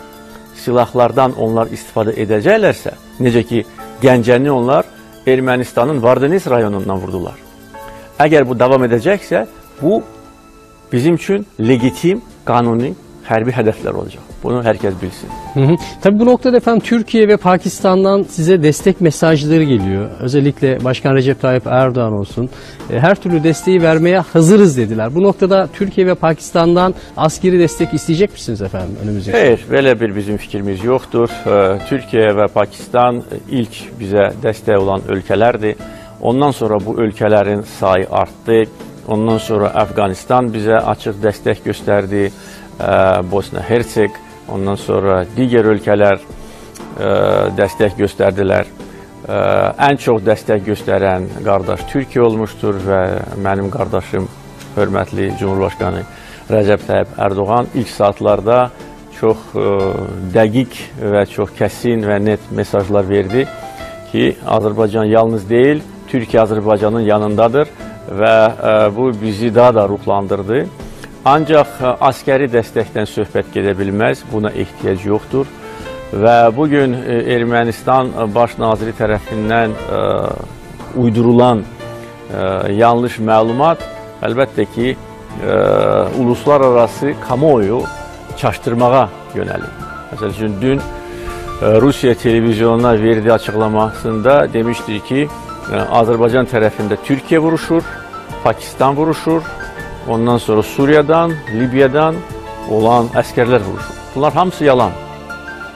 silahlardan onlar istifadə edəcəklərsə, necə ki, Gəncəni onlar Ermənistanın Vardenis rayonundan vurdular. Əgər bu davam edəcəksə, bu bizim üçün legitim, qanuni hərbi hədəflər olacaq. Bunu herkes bilsin. Hı hı. Tabii bu noktada efendim Türkiye ve Pakistan'dan size destek mesajları geliyor. Özellikle Başkan Recep Tayyip Erdoğan olsun. E, Her türlü desteği vermeye hazırız dediler. Bu noktada Türkiye ve Pakistan'dan askeri destek isteyecek misiniz efendim önümüzdeki? Xeyr, belə bir bizim fikrimiz yoxdur. Ee, Türkiyə və Pakistan ilk bizə dəstək olan ölkələrdir. Ondan sonra bu ölkələrin sayı artdı. Ondan sonra Əfqanistan bizə açıq dəstək göstərdi. Ee, Bosna Hersek, ondan sonra digər ölkələr dəstək göstərdilər. Ən çox dəstək göstərən qardaş Türkiyə olmuşdur və mənim qardaşım hörmətli Cumhurbaşqanı Rəcəb Tayyip Erdoğan ilk saatlarda çox e, dəqiq və çox kəsin və net mesajlar verdi ki, Azərbaycan yalnız deyil, Türkiyə Azərbaycanın yanındadır və e, bu bizi daha da ruhlandırdı. Ancaq e, askeri dəstəkdən söhbət gedə bilməz, buna ehtiyac yoxdur. Və bu gün e, Ermənistan baş naziri tərəfindən e, uydurulan yanlış məlumat əlbəttə ki, uluslararası kamuoyu çaşdırmağa yönəlib. Məsəl üçün dün Rusiya televizyonuna verdiyi açıqlamasında demişdir ki, Azərbaycan tərəfində Türkiyə vuruşur, Pakistan vuruşur, ondan sonra Suriyadan, Libya'dan olan əskərlər vuruşur. Bunlar hamısı yalan.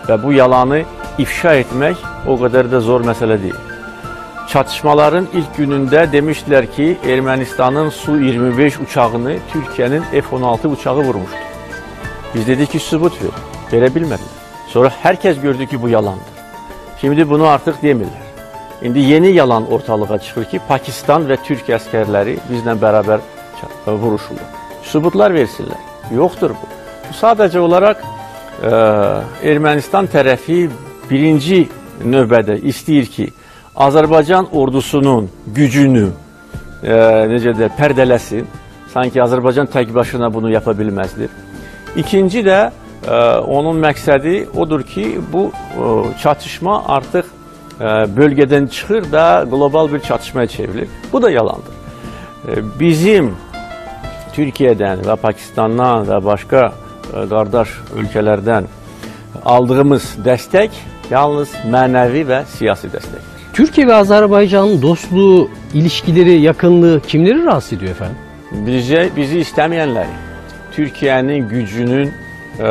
Və bu yalanı ifşa etmək o qədər də zor məsələ deyil. Çatışmaların ilk günündə demişdilər ki, Ermənistanın Su-25 uçağını Türkiyənin F-16 uçağı vurmuşdu. Biz dedik ki, sübut ver. Verə bilmədilər. Sonra herkes gördü ki, bu yalandır. Şimdi bunu artıq demirlər. İndi yeni yalan ortalığa çıxır ki, Pakistan və Türkiyə əskərləri bizlə bərabər vuruşurlar. Sübutlar versinlər. Yoxdur bu. Bu sadəcə olaraq e, Ermənistan tərəfi birinci növbədə istəyir ki, Azərbaycan ordusunun gücünü e, necə də pərdələsin. Sanki Azərbaycan tək başına bunu yapa bilməzdir. İkinci də e, onun məqsədi odur ki, bu e, çatışma artıq e, bölgədən çıxır da qlobal bir çatışmaya çevrilir. Bu da yalandır. E, bizim Türkiyədən və Pakistandan və başqa e, qardaş ölkələrdən aldığımız dəstək yalnız mənəvi və siyasi dəstəkdir. Türkiye ve Azerbaycan'ın dostluğu, ilişkileri, yakınlığı kimleri rahatsız ediyor efendim? Bizə bizi istəməyənləri, Türkiyənin gücünün e,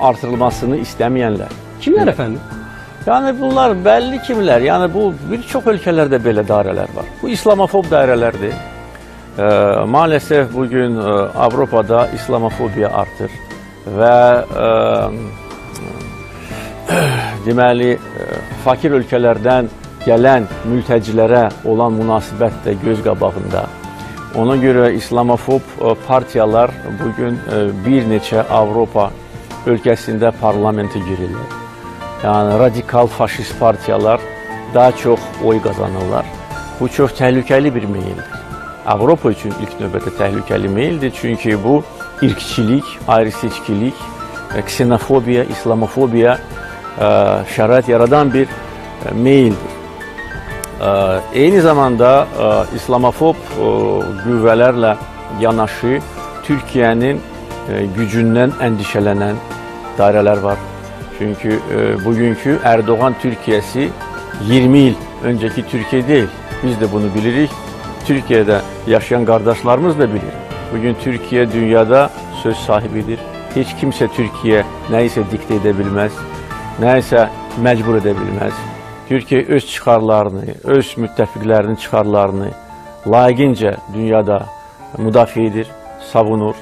artırılmasını istəməyənlər. Kimler efendim? Yəni bunlar bəlli kimlər? Yəni bu bir çox ölkələrdə belə dairələr var. Bu islamofob dairələrdir. Maalesef bu gün e, Avropada islamofobiya artır və e, deməli e, fakir ölkələrdən gələn mültəcilərə olan münasibət də göz qabağında. Ona görə islamofob partiyalar bu gün e, bir neçə Avropa ölkəsində parlamentə girirlər. Yəni radikal faşist partiyalar daha çox oy qazanırlar. Bu çox təhlükəli bir meyldir. Avropa üçün ilk növbədə təhlükəli meyldir, çünki bu irqçilik, ayrı-seçkilik, e, ksenofobiya, islamofobiya e, şərait yaradan bir e, meyldir. E, Eyni zamanda islamofob qüvvələrlə yanaşı Türkiyənin gücündən əndişələnən dairələr var. Çünki bugünkü Erdoğan Türkiyəsi 20 il önceki Türkiye değil. Biz de bunu bilirik. Türkiye'de yaşayan kardeşlerimiz de bilir. Bugün Türkiye dünyada söz sahibidir. Hiç kimse Türkiye neyse dikte edebilmez, neyse mecbur edebilmez. Türkiye öz çıkarlarını, öz müttefiklerinin çıkarlarını layıkınca dünyada müdafiidir, savunur.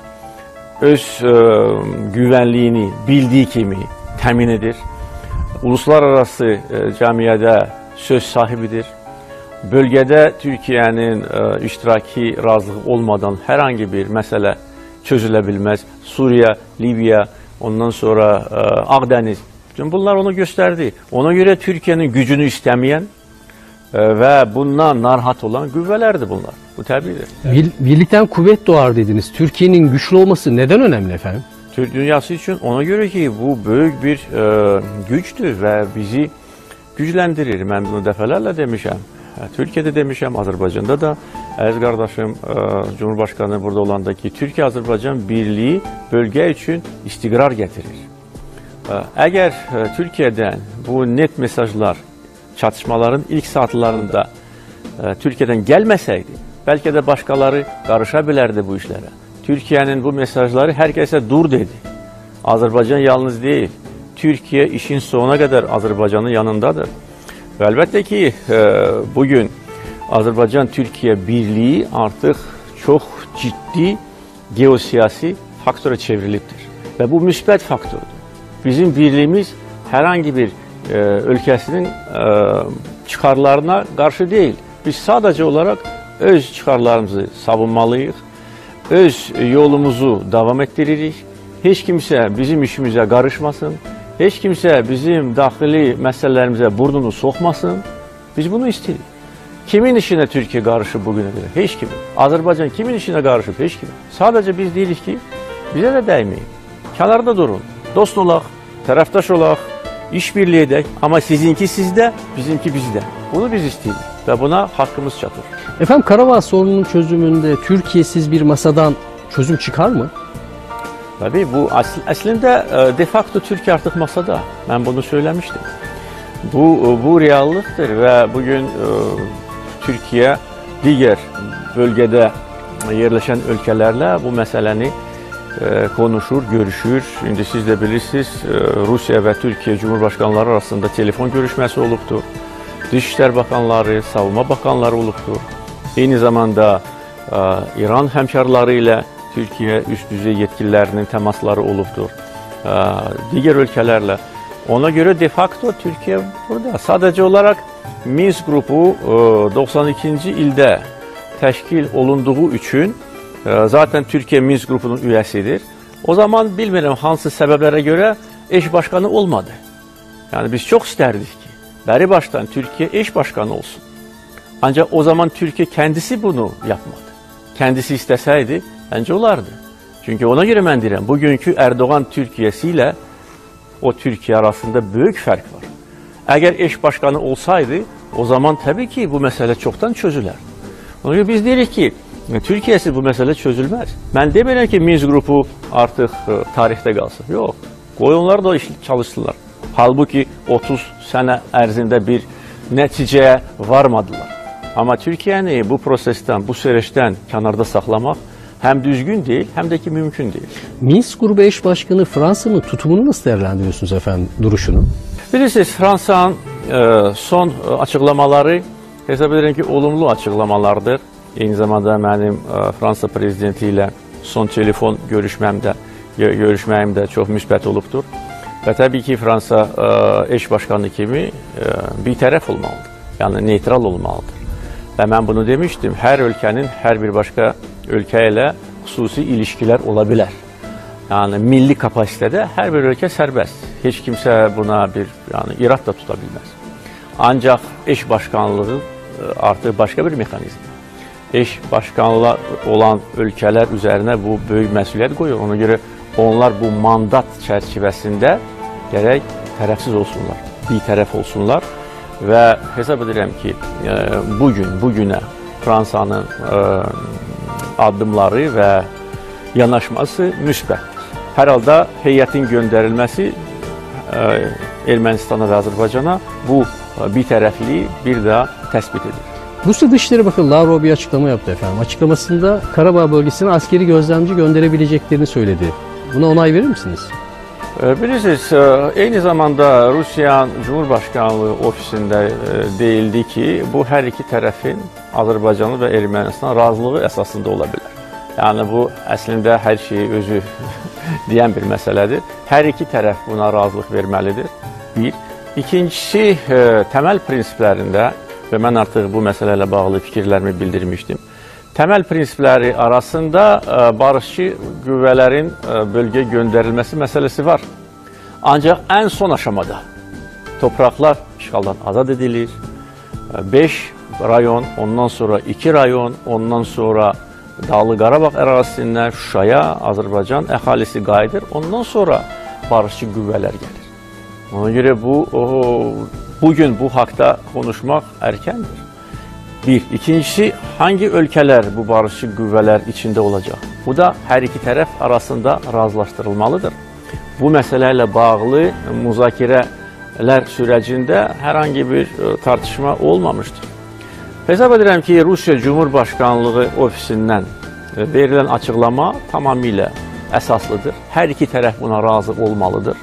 Öz e, güvenliğini bildiği kimi təmin edir. Uluslararası e, cəmiyyədə söz sahibidir. Bölgədə Türkiyənin e, iştiraki razılığı olmadan hər hansı bir məsələ çözülə bilməz. Suriya, Libiya, ondan sonra e, Ağdəniz, bütün bunlar onu göstərdi. Ona görə Türkiyənin gücünü istəməyən e, və bundan narahat olan qüvvələrdir bunlar. Bu təbiidir. Bir- birlikten kuvvet doğar dediniz. Türkiye'nin güçlü olması neden önemli efendim? Türk dünyası üçün ona görə ki, bu böyük bir e, gücdür və bizi gücləndirir. Mən bunu dəfələrlə demişəm. Hə, Türkiyədə demişəm, Azərbaycanda da əziz qardaşım, ə, Cumhurbaşkanı burada olanda ki, Türkiyə-Azərbaycan birliyi bölgə üçün istiqrar gətirir. Əgər Türkiyədən bu net mesajlar çatışmaların ilk saatlarında Türkiyədən gəlməsəydi, bəlkə də başqaları qarışa bilərdi bu işlərə. Türkiyənin bu mesajları hər kəsə dur dedi. Azərbaycan yalnız deyil, Türkiyə işin sonuna qədər Azərbaycanın yanındadır. Və əlbəttə ki, e, bugün Azərbaycan-Türkiyə birliyi artıq çox ciddi geosiyasi faktora çevrilibdir. Və bu müsbət faktordur. Bizim birliyimiz hər hangi bir e, ölkəsinin e, çıxarlarına qarşı deyil. Biz sadəcə olaraq öz çıxarlarımızı savunmalıyıq, öz yolumuzu davam etdiririk. Heç kimsə bizim işimizə qarışmasın, heç kimsə bizim daxili məsələlərimizə burnunu soxmasın. Biz bunu istəyirik. Kimin işinə Türkiyə qarışıb bugünə qədər? Heç kimin. Azərbaycan kimin işinə qarışıb? Heç kimin. Sadəcə biz deyirik ki, bizə də dəyməyin. Kənarda durun. Dost olaq, tərəfdaş olaq, iş birliyi edək. Amma sizinki sizdə, bizimki bizdə. Bunu biz istəyirik və buna haqqımız çatır. Efendim Karabağ sorununun çözümünde Türkiye'siz bir masadan çözüm çıkar mı? Tabii bu asl, əslində e, de facto Türkiyə artıq masada. Mən bunu söyləmişdim. Bu bu reallıqdır və bu gün e, Türkiyə digər bölgədə yerləşən ölkələrlə bu məsələni e, konuşur, görüşür. İndi siz də bilirsiniz, e, Rusiya və Türkiyə Cumhurbaşqanları arasında telefon görüşməsi olubdur. Dışişlər bakanları, savunma bakanları olubdur. Eyni zamanda e, İran həmkarları ilə Türkiyə üst düzey yetkililərinin təmasları olubdur. Digər ölkələrlə. Ona görə de facto Türkiyə burada. Sadəcə olaraq Minsk qrupu e, 92-ci ildə təşkil olunduğu üçün zaten Türkiyə Minsk qrupunun üyəsidir. O zaman bilmirəm hansı səbəblərə görə eş başqanı olmadı. Yəni biz çox istərdik ki, bəri başdan Türkiyə eş başqanı olsun. Ancaq o zaman Türkiyə kendisi bunu yapmadı. Kendisi istəsəydi, bəncə olardı. Çünki ona görə mən deyirəm, bugünkü Erdoğan Türkiyəsi ilə o Türkiyə arasında böyük fərq var. Əgər eş başqanı olsaydı, o zaman təbii ki, bu məsələ çoxdan çözülər. Ona görə biz deyirik ki, Türkiyəsi bu məsələ çözülməz. Mən demirəm ki, Minsk qrupu artıq ə, tarixdə qalsın. Yox, qoy onlar da çalışsınlar. Halbuki 30 sənə ərzində bir nəticəyə varmadılar. Amma Türkiyəni bu prosesdən, bu süreçdən kənarda saxlamaq həm düzgün deyil, həm də ki mümkün deyil. Minsk grubu eş başkanı Fransa'nın tutumunu nasıl değerlendiriyorsunuz efendim duruşunu? Bilirsiniz, Fransanın e, son açıqlamaları hesab edirəm ki, olumlu açıqlamalardır. Eyni zamanda mənim e, Fransa prezidenti ilə son telefon görüşməmdə gö- görüşməyim də çox müsbət olubdur. Və təbii ki, Fransa e, eş başqanı kimi e, bir tərəf olmalıdır. Yəni neytral olmalıdır. Və mən bunu demişdim, hər ölkənin hər bir başqa ölkə ilə xüsusi ilişkilər ola bilər. Yəni milli kapasitədə hər bir ölkə sərbəst. Heç kimsə buna bir yəni irad da tuta bilməz. Ancaq eş başkanlığı e, artıq başqa bir mexanizmdir. Eş başkanlı olan ölkələr üzərinə bu böyük məsuliyyət qoyur. Ona görə onlar bu mandat çərçivəsində gərək tərəfsiz olsunlar, bir tərəf olsunlar və hesab edirəm ki, e, bu gün, bu günə Fransanın e, addımları və yanaşması müsbətdir. Hər halda heyətin göndərilməsi e, Ermənistana və Azərbaycana bu e, bir tərəfli bir daha təsbit edir. Rusya Dışişleri Bakanı Lavrov bir açıklama yaptı efendim. Açıklamasında Karabağ bölgesine askeri gözlemci gönderebileceklerini söyledi. Buna onay verir misiniz? Bilirsiniz, e, eyni zamanda Rusiya Cumhurbaşkanlığı ofisində e, deyildi ki, bu hər iki tərəfin Azərbaycanı və Ermənistan razılığı əsasında ola bilər. Yəni bu əslində hər şeyi özü deyən bir məsələdir. Hər iki tərəf buna razılıq verməlidir. Bir. İkincisi, e, təməl prinsiplərində və mən artıq bu məsələ ilə bağlı fikirlərimi bildirmişdim. Təməl prinsipləri arasında e, barışçı qüvvələrin e, bölgə göndərilməsi məsələsi var. Ancaq ən son aşamada torpaqlar işğaldan azad edilir. 5 rayon, ondan sonra 2 rayon, ondan sonra Dağlı Qarabağ ərazisindən Şuşaya Azərbaycan əhalisi qayıdır. Ondan sonra barışçı qüvvələr gəlir. Ona görə bu o, bu gün bu haqqda konuşmaq erkəndir. Bir. İkincisi hangi ölkələr bu barışçı qüvvələr içində olacaq? Bu da hər iki tərəf arasında razılaşdırılmalıdır. Bu məsələ ilə bağlı müzakirələr sürəcində hər hangi bir e, tartışma olmamışdır. Hesab edirəm ki, Rusiya Cumhurbaşqanlığı ofisindən e, verilən açıqlama tamamilə əsaslıdır. Hər iki tərəf buna razı olmalıdır.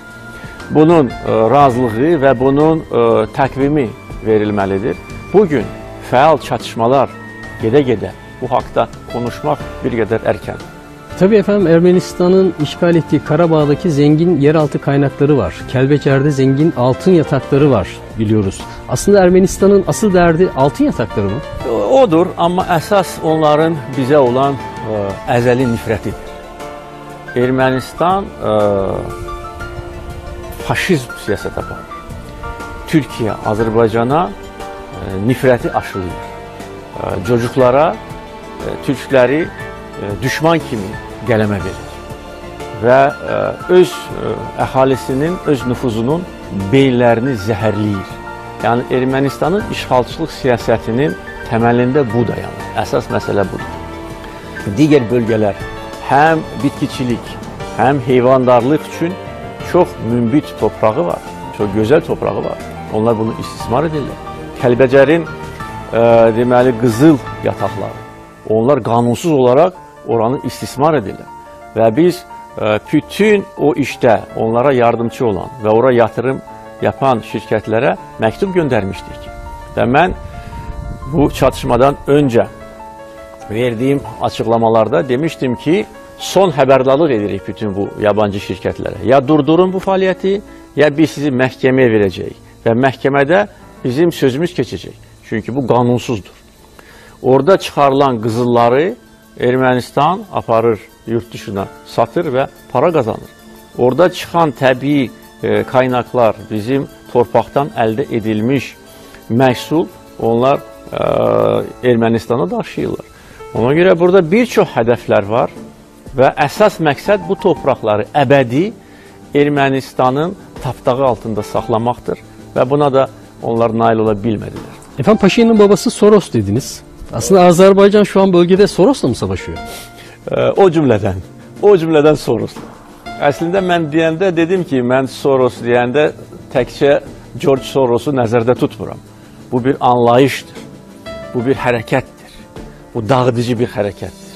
Bunun ə, razılığı və bunun təqvimi verilməlidir. Bu gün fəal çatışmalar gedə-gedə bu haqda konuşmaq bir qədər erkən. Tabii efendim Ermenistan'ın işgal ettiği Karabağ'daki zengin yeraltı kaynakları var. Kelbecer'de zengin altın yatakları var biliyoruz. Aslında Ermenistan'ın asıl derdi altın yatakları mı? Odur, amma əsas onların bizə olan ə, əzəli nifrətidir. Ermənistan ə, faşizm siyasət aparır. Türkiyə Azərbaycana ə, nifrəti aşılayır. Ə, Çocuklara ə, türkləri ə, düşman kimi qələmə verir və ə, öz əhalisinin, öz nüfuzunun beyinlərini zəhərləyir. Yəni Ermənistanın işğalçılıq siyasətinin təməlində bu dayanır. Əsas məsələ budur. Digər bölgələr həm bitkiçilik, həm heyvandarlıq üçün çox münbit torpağı var, çox gözəl torpağı var. Onlar bunu istismar edirlər. Kəlbəcərin ə, deməli qızıl yataqları. Onlar qanunsuz olaraq oranı istismar edirlər. Və biz ə, bütün o işdə onlara yardımcı olan və ora yatırım yapan şirkətlərə məktub göndərmişdik. Və mən bu çatışmadan öncə verdiyim açıqlamalarda demişdim ki, son xəbərdarlıq edirik bütün bu yabancı şirkətlərə. Ya durdurun bu fəaliyyəti, ya biz sizi məhkəməyə verəcəyik və məhkəmədə bizim sözümüz keçəcək. Çünki bu qanunsuzdur. Orada çıxarılan qızılları Ermənistan aparır yurt dışına, satır və para qazanır. Orada çıxan təbii e, qaynaqlar bizim torpaqdan əldə edilmiş məhsul onlar e, Ermənistana daşıyırlar. Ona görə burada bir çox hədəflər var və əsas məqsəd bu torpaqları əbədi Ermənistanın tapdağı altında saxlamaqdır və buna da onlar nail ola bilmədilər. Efendim Paşinyan'ın babası Soros dediniz. Aslında Azerbaycan şu an bölgede Soros'la mı savaşıyor? Ə, o cümlədən, o cümlədən Soros. Əslində mən deyəndə dedim ki, mən Soros deyəndə təkcə George Soros'u nəzərdə tutmuram. Bu bir anlayışdır. Bu bir hərəkətdir. Bu dağıdıcı bir hərəkətdir.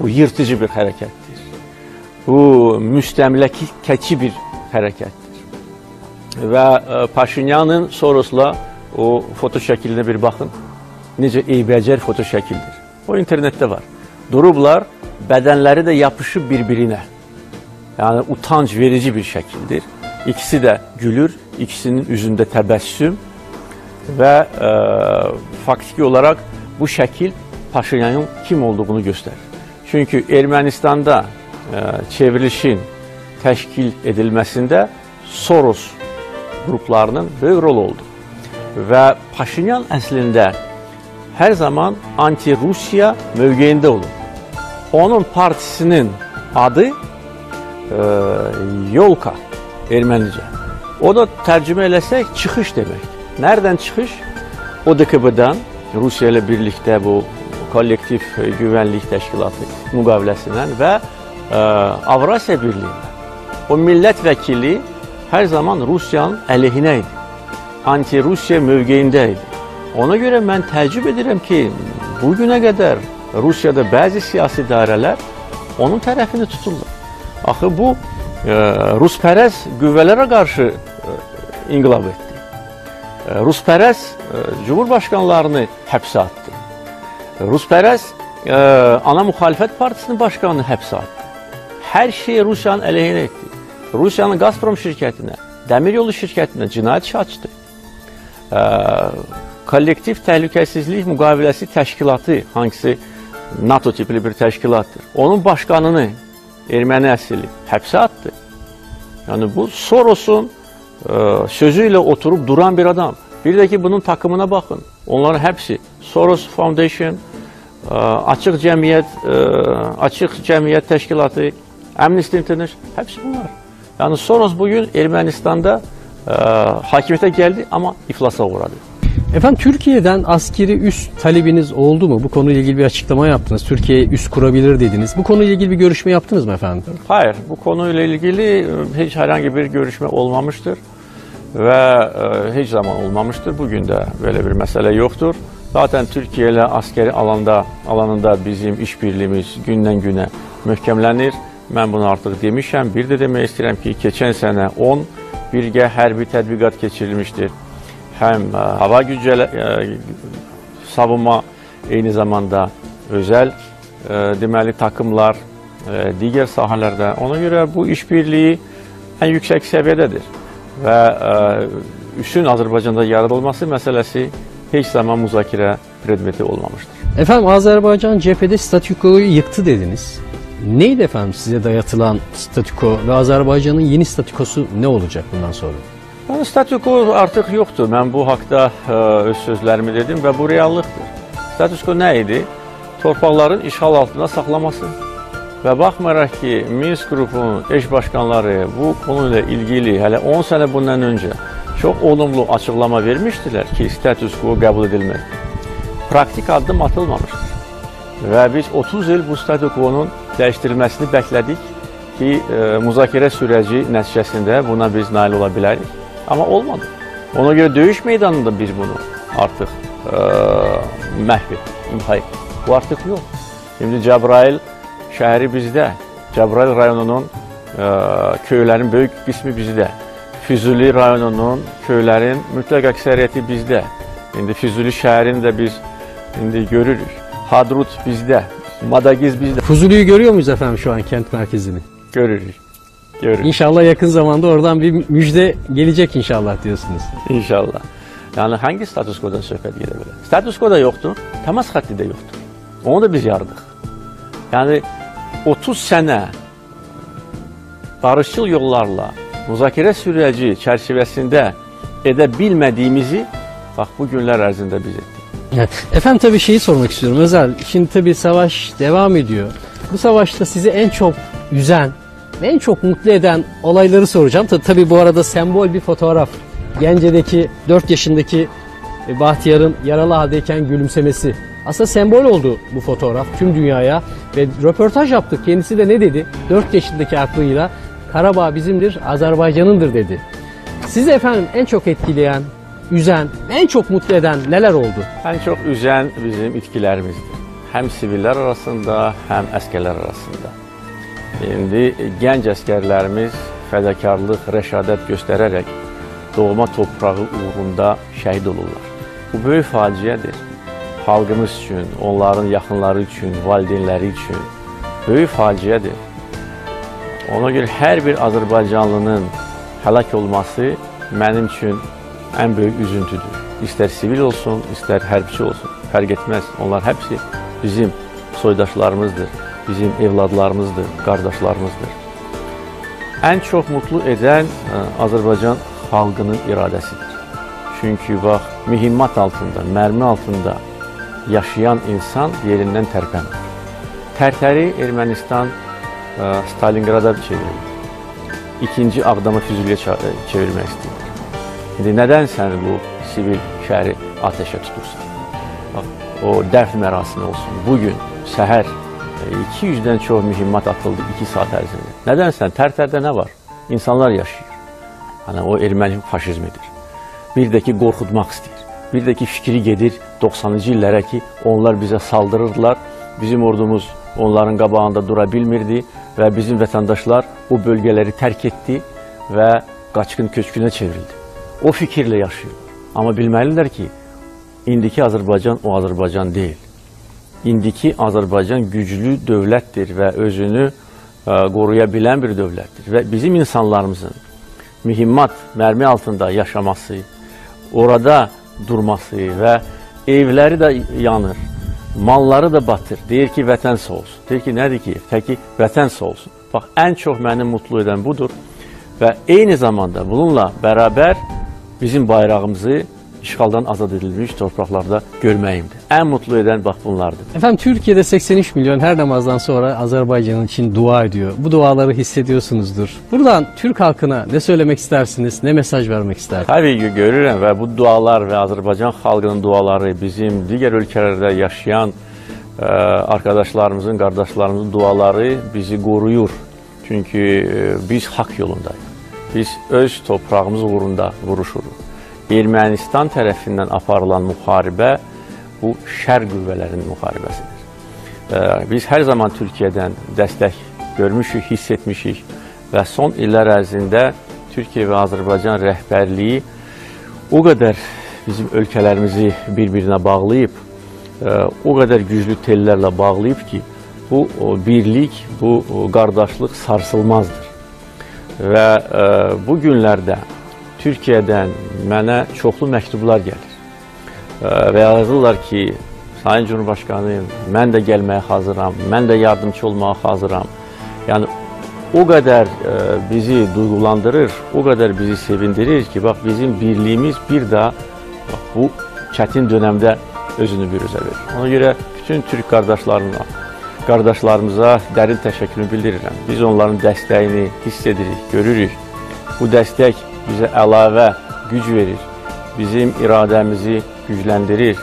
Bu yırtıcı bir hərəkətdir. Bu müstəmləkəçi bir hərəkətdir. Və ə, Paşinyanın Sorosla o foto şəklinə bir baxın. Necə eybəcər foto şəkildir. O internetdə var. Durublar, bədənləri də yapışıb bir-birinə. Yəni utanc verici bir şəkildir. İkisi də gülür, ikisinin üzündə təbəssüm və ə, faktiki olaraq bu şəkil Paşinyanın kim olduğunu göstərir. Çünki Ermənistanda ə, çevrilişin təşkil edilməsində Soros qruplarının böyük rol oldu. Və Paşinyan əslində hər zaman anti-Rusiya mövqeyində olub. Onun partisinin adı e, Yolka ermənicə. O da tərcümə eləsək çıxış deməkdir. Nereden çıxış? ODKB-dan Rusiya ilə birlikdə bu kollektiv güvənlik təşkilatı müqaviləsindən və ə, Avrasiya Birliyindən. O millət vəkili hər zaman Rusiyanın əleyhinə idi. Anti-Rusiya mövqeyində idi. Ona görə mən təəccüb edirəm ki, bu günə qədər Rusiyada bəzi siyasi dairələr onun tərəfini tuturlar. Axı bu e, Ruspərəz qüvvələrə qarşı e, inqilab etdi. E, Ruspərəz e, Cumhurbaşqanlarını həbsə atdı. Ruspərəz e, ana müxalifət partisinin başqanını həbsə atdı. Hər şeyi Rusiyanın əleyhinə etdi. Rusiyanın Gazprom şirkətinə, dəmir yolu şirkətinə cinayət işi açdı. E, kollektiv təhlükəsizlik müqaviləsi təşkilatı, hangisi NATO tipli bir təşkilatdır. Onun başqanını erməni əsili həbsə atdı. Yəni bu Soros'un e, sözü ilə oturub duran bir adam. Bir də ki bunun takımına baxın. Onların hepsi Soros Foundation, e, Açıq Cəmiyyət, e, Açıq Cəmiyyət Təşkilatı, Amnesty International, hepsi bunlar. Yəni Soros bugün Ermənistanda e, hakimiyyətə gəldi, amma iflasa uğradı. Efendim Türkiye'den askeri üs talebiniz oldu mu? Bu konuyla ilgili bir açıklama yaptınız. Türkiye üs kurabilir dediniz. Bu konuyla ilgili bir görüşme yaptınız mı efendim? Hayır, bu konuyla ilgili e, hiç herhangi bir görüşme olmamıştır ve e, hiç zaman olmamıştır. Bugün de böyle bir mesele yoktur. Zaten Türkiye ile askeri alanda alanında bizim işbirliğimiz gündən günə möhkəmlənir. Mən bunu artıq demişəm. Bir də demək istəyirəm ki, keçən sənə 10 birgə hərbi tədbiqat keçirilmişdir. Həm e, hava gücü e, savunma, eyni zamanda özəl e, deməli takımlar, e, digər sahələrdə. Ona görə bu işbirliyi ən yüksək səviyyədədir və e, üsün Azərbaycanda yaradılması məsələsi heç zaman müzakirə predmeti olmamışdır. Efendim Azerbaycan cephede statükoyu yıktı dediniz. Neydi efendim size dayatılan statüko ve Azerbaycan'ın yeni statükosu ne olacak bundan sonra? Yəni statüko artıq yoxdur. Mən bu haqqda ə, öz sözlərimi dedim və bu reallıqdır. Statüko nə idi? Torpaqların işğal altında saxlaması. Və baxmayaraq ki, Minsk qrupunun eş başqanları bu konuyla ilgili hələ 10 sənə bundan öncə çox olumlu açıqlama vermişdilər ki, status quo qəbul edilməz. Praktik addım atılmamışdır. Və biz 30 il bu status quo-nun dəyişdirilməsini bəklədik ki, e, müzakirə sürəci nəticəsində buna biz nail ola bilərik. Amma olmadı. Ona görə döyüş meydanında biz bunu artıq e, məhv etdik, imha etdik. Bu artıq yox. İndi Cəbrayıl şəhəri bizdə. Cəbrayıl rayonunun e, köylərin böyük qismi bizdə. Füzuli rayonunun köylərin mütləq əksəriyyəti bizdə. İndi Füzuli şəhərini də biz indi görürük. Hadrut bizdə. Madagiz bizdə. Fuzuli'yi görüyor muyuz efendim şu an kent merkezini? Görürük. Görürük. İnşallah yakın zamanda oradan bir müjde gelecek inşallah diyorsunuz. İnşallah. Yəni hangi status quodan söhbət gedə bilər? Status quo da yoxdur, təmas xətti də yoxdur. Onu da biz yardıq. Yəni 30 sənə barışçıl yollarla müzakirə sürəci çərçivəsində edə bilmədiyimizi bax bu günlər ərzində biz etdik. Evet. Efendim tabii şeyi sormak istiyorum Özel. Şimdi tabii savaş devam ediyor. Bu savaşta sizi en çok üzen ve en çok mutlu eden olayları soracağım. Tabii, tabii bu arada sembol bir fotoğraf. Gence'deki 4 yaşındaki e, Bahtiyar'ın yaralı haldeyken gülümsemesi. Aslında sembol oldu bu fotoğraf tüm dünyaya ve röportaj yaptık. Kendisi de ne dedi? 4 yaşındaki aklıyla Karabağ bizimdir, Azerbaycan'ındır dedi. Sizi efendim en çok etkileyen, üzen, en çok mutlu eden neler oldu? Ən çox üzən bizim itkilərimizdir. Həm sivillər arasında, həm əskərlər arasında. İndi gənc əskərlərimiz fədakarlıq, rəşadət göstərərək doğma torpağı uğrunda şəhid olurlar. Bu böyük faciədir. Xalqımız üçün, onların yaxınları üçün, valideynləri üçün böyük faciədir. Ona görə hər bir Azərbaycanlının həlak olması mənim üçün ən böyük üzüntüdür. İstər sivil olsun, istər hərbçi olsun, fərq etməz. Onlar həpsi bizim soydaşlarımızdır, bizim evladlarımızdır, qardaşlarımızdır. Ən çox mutlu edən ə, Azərbaycan xalqının iradəsidir. Çünki bax, mühimmat altında, mərmi altında yaşayan insan yerindən tərpənmir. Tərtəri Ermənistan ə, Stalingrada çevrildi. İkinci Ağdamı Füzuliyə çevirmək istəyir. İndi nədən sən bu sivil şəhəri atəşə tutursan? Bax, o dəfn mərasimi olsun. Bugün səhər 200-dən çox mühimmat atıldı 2 saat ərzində. Nədən sən? Tərtərdə nə var? İnsanlar yaşayır. Yəni o erməni faşizmidir. Bir də ki qorxutmaq istəyir. Bir də ki fikri gedir 90-cı illərə ki onlar bizə saldırırdılar. Bizim ordumuz onların qabağında dura bilmirdi və bizim vətəndaşlar bu bölgələri tərk etdi və qaçqın köçkünə çevrildi. O fikirlə yaşayırlar. Amma bilməlidirlər ki, indiki Azərbaycan o Azərbaycan deyil. İndiki Azərbaycan güclü dövlətdir və özünü ə, qoruya bilən bir dövlətdir və bizim insanlarımızın mühimmat mərmi altında yaşaması, orada durması və evləri də yanır, malları da batır. Deyir ki, vətən sağ olsun. Deyir ki, nədir ki, təki vətən sağ olsun. Bax, ən çox məni mutlu edən budur və eyni zamanda bununla bərabər bizim bayrağımızı işğaldan azad edilmiş torpaqlarda görməyimdir. Ən mutlu edən bax bunlardır. Efendim Türkiye'de 83 milyon her namazdan sonra Azerbaycan için dua ediyor. Bu duaları hissediyorsunuzdur. Buradan Türk halkına ne söylemek istersiniz, ne mesaj vermek istersiniz? Təbii ki, görürəm və bu dualar və Azərbaycan xalqının duaları bizim digər ölkələrdə yaşayan ə, arkadaşlarımızın, qardaşlarımızın duaları bizi qoruyur. Çünki ə, biz haqq yolundayıq. Biz öz torpağımız uğrunda vuruşuruq. Ermənistan tərəfindən aparılan müharibə bu şər qüvvələrinin müharibəsidir. Biz hər zaman Türkiyədən dəstək görmüşük, hiss etmişik və son illər ərzində Türkiyə və Azərbaycan rəhbərliyi o qədər bizim ölkələrimizi bir-birinə bağlayıb, o qədər güclü tellərlə bağlayıb ki, bu birlik, bu qardaşlıq sarsılmazdır. Və ə, bu günlərdə Türkiyədən mənə çoxlu məktublar gəlir. Ə, Və yazırlar ki, Sayın Cumhurbaşqanı, mən də gəlməyə hazıram, mən də yardımçı olmağa hazıram. Yəni o qədər ə, bizi duyğulandırır, o qədər bizi sevindirir ki, bax bizim birliyimiz bir daha bax, bu çətin dövrdə özünü büruzə verir. Ona görə bütün türk qardaşlarına, qardaşlarımıza dərin təşəkkürümü bildirirəm. Biz onların dəstəyini hiss edirik, görürük. Bu dəstək bizə əlavə güc verir, bizim iradəmizi gücləndirir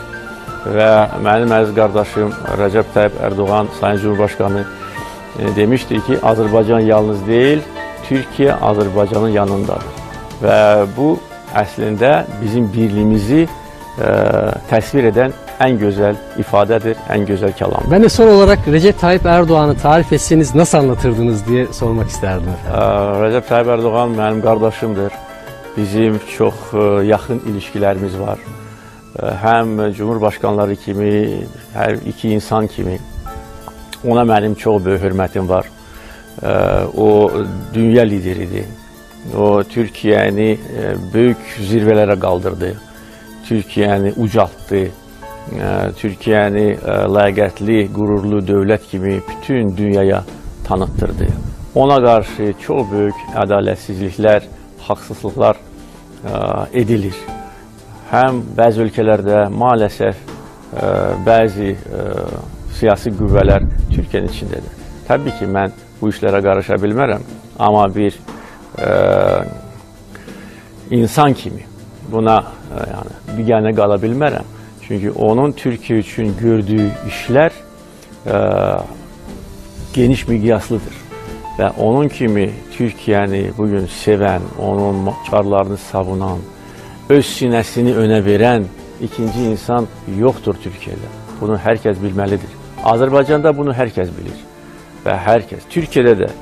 və mənim əziz qardaşım Rəcəb Tayyib Ərdoğan, Sayın Cumhurbaşqanı e, demişdir ki, Azərbaycan yalnız deyil, Türkiyə Azərbaycanın yanındadır. Və bu əslində bizim birliyimizi ə, təsvir edən ən gözəl ifadədir, ən gözəl kəlamdır. Ben de son olarak Recep Tayyip Erdoğan'ı tarif etseniz nasıl anlatırdınız diye sormak isterdim efendim. Ə, Rəcəb Tayyib Ərdoğan mənim qardaşımdır. Bizim çox ə, yaxın ilişkilərimiz var. Həm Cumhurbaşqanları kimi, hər iki insan kimi ona mənim çox böyük hörmətim var. O dünya lideridir. O Türkiyəni ə, böyük zirvələrə qaldırdı. Türkiyəni ucaltdı. Türkiyəni ləyaqətli, qürurlu dövlət kimi bütün dünyaya tanıtdırdı. Ona qarşı çox böyük ədalətsizliklər, haqsızlıqlar edilir. Həm bəzi ölkələrdə maalesef bəzi siyasi qüvvələr Türkiyənin içindədir. Təbii ki, mən bu işlərə qarışa bilmərəm, amma bir insan kimi buna yəni biganə qala bilmərəm. Çünki onun Türkiyə üçün gördüyü işlər ə, geniş miqyaslıdır. Və onun kimi Türkiyəni bugün sevən, onun karlarını savunan, öz sinəsini önə verən ikinci insan yoxdur Türkiyədə. Bunu hər kəs bilməlidir. Azərbaycanda bunu hər kəs bilir. Və hər kəs, Türkiyədə də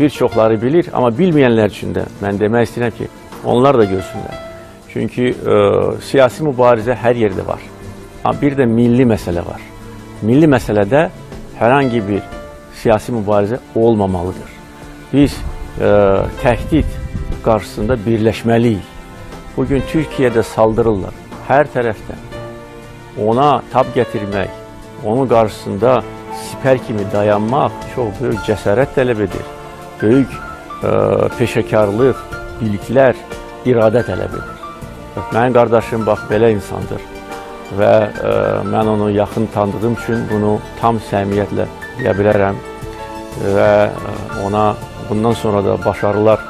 bir çoxları bilir, amma bilməyənlər üçün də mən demək istəyirəm ki, onlar da görsünlər. Çünki ə, siyasi mübarizə hər yerdə var. Bir də milli məsələ var. Milli məsələdə hər hansı bir siyasi mübarizə olmamalıdır. Biz ə, təhdid qarşısında birləşməliyik. Bugün Türkiyədə saldırırlar hər tərəfdən. Ona tab gətirmək, onun qarşısında sipər kimi dayanmaq çox böyük cəsarət tələb edir. Böyük ə, peşəkarlıq, biliklər, iradə tələb edir. Mənim qardaşım bax belə insandır və ə, mən onu yaxın tanıdığım üçün bunu tam səmiyyətlə deyə bilərəm və ə, ona bundan sonra da başarılar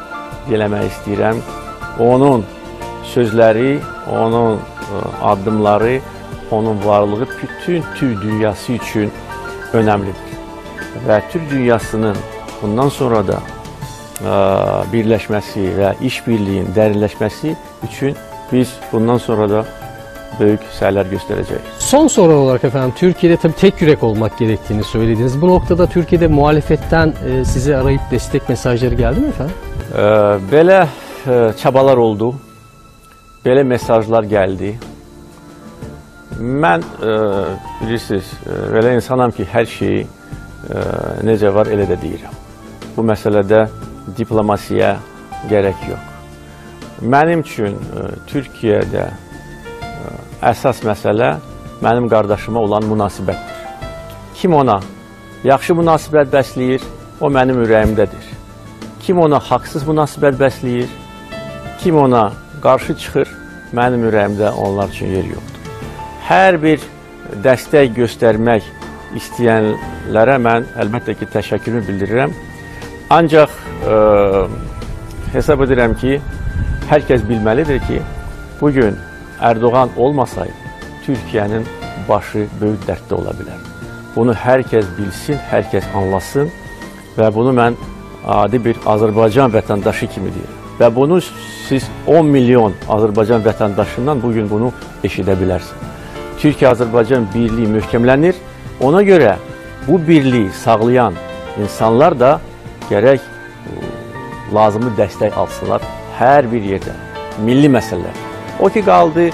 diləmək istəyirəm. Onun sözləri, onun ə, addımları, onun varlığı bütün Türk dünyası üçün önəmlidir. Və Türk dünyasının bundan sonra da ə, birləşməsi və işbirliyin dərinləşməsi üçün biz bundan sonra da böyük səylər göstərəcəyik. Son soru olarak efendim Türkiye'de tabii tek yürek olmak gerektiğini söylediniz. Bu noktada Türkiye'de muhalefetten e, sizi arayıp destek mesajları geldi mi efendim? Ə, Belə ə, çabalar oldu. Belə mesajlar gəldi. Mən ə, bilirsiniz, ə, belə insanam ki, hər şeyi ə, necə var elə də deyirəm. Bu məsələdə diplomasiya gərək yox. Mənim üçün ə, Türkiyədə əsas məsələ mənim qardaşıma olan münasibətdir. Kim ona yaxşı münasibət bəsləyir, o mənim ürəyimdədir. Kim ona haqsız münasibət bəsləyir, kim ona qarşı çıxır, mənim ürəyimdə onlar üçün yer yoxdur. Hər bir dəstək göstərmək istəyənlərə mən əlbəttə ki, təşəkkürümü bildirirəm. Ancaq ə, hesab edirəm ki, hər kəs bilməlidir ki, bu gün Ərdoğan olmasaydı, Türkiyənin başı böyük dərddə ola bilər. Bunu hər kəs bilsin, hər kəs anlasın və bunu mən adi bir Azərbaycan vətəndaşı kimi deyirəm. Və bunu siz 10 milyon Azərbaycan vətəndaşından bu gün bunu eşidə bilərsiniz. Türkiyə-Azərbaycan birliyi möhkəmlənir. Ona görə bu birliyi sağlayan insanlar da gərək ə, lazımı dəstək alsınlar hər bir yerdə. Milli məsələlər. O ki qaldı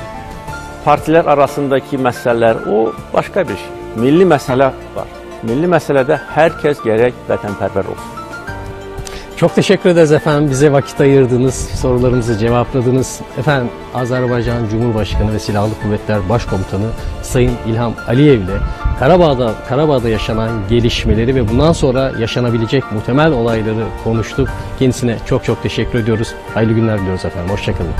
partilər arasındakı məsələlər, o başqa bir şey. Milli məsələ var. Milli məsələdə hər kəs gərək vətənpərvər olsun. Çok teşekkür ederiz efendim. Bize vakit ayırdınız, sorularımızı cevapladınız. Efendim Azerbaycan Cumhurbaşkanı ve Silahlı Kuvvetler Başkomutanı Sayın İlham Aliyev ile Karabağ'da, Karabağ'da yaşanan gelişmeleri ve bundan sonra yaşanabilecek muhtemel olayları konuştuk. Kendisine çok çok teşekkür ediyoruz. Hayırlı günler diliyoruz efendim. Hoşçakalın.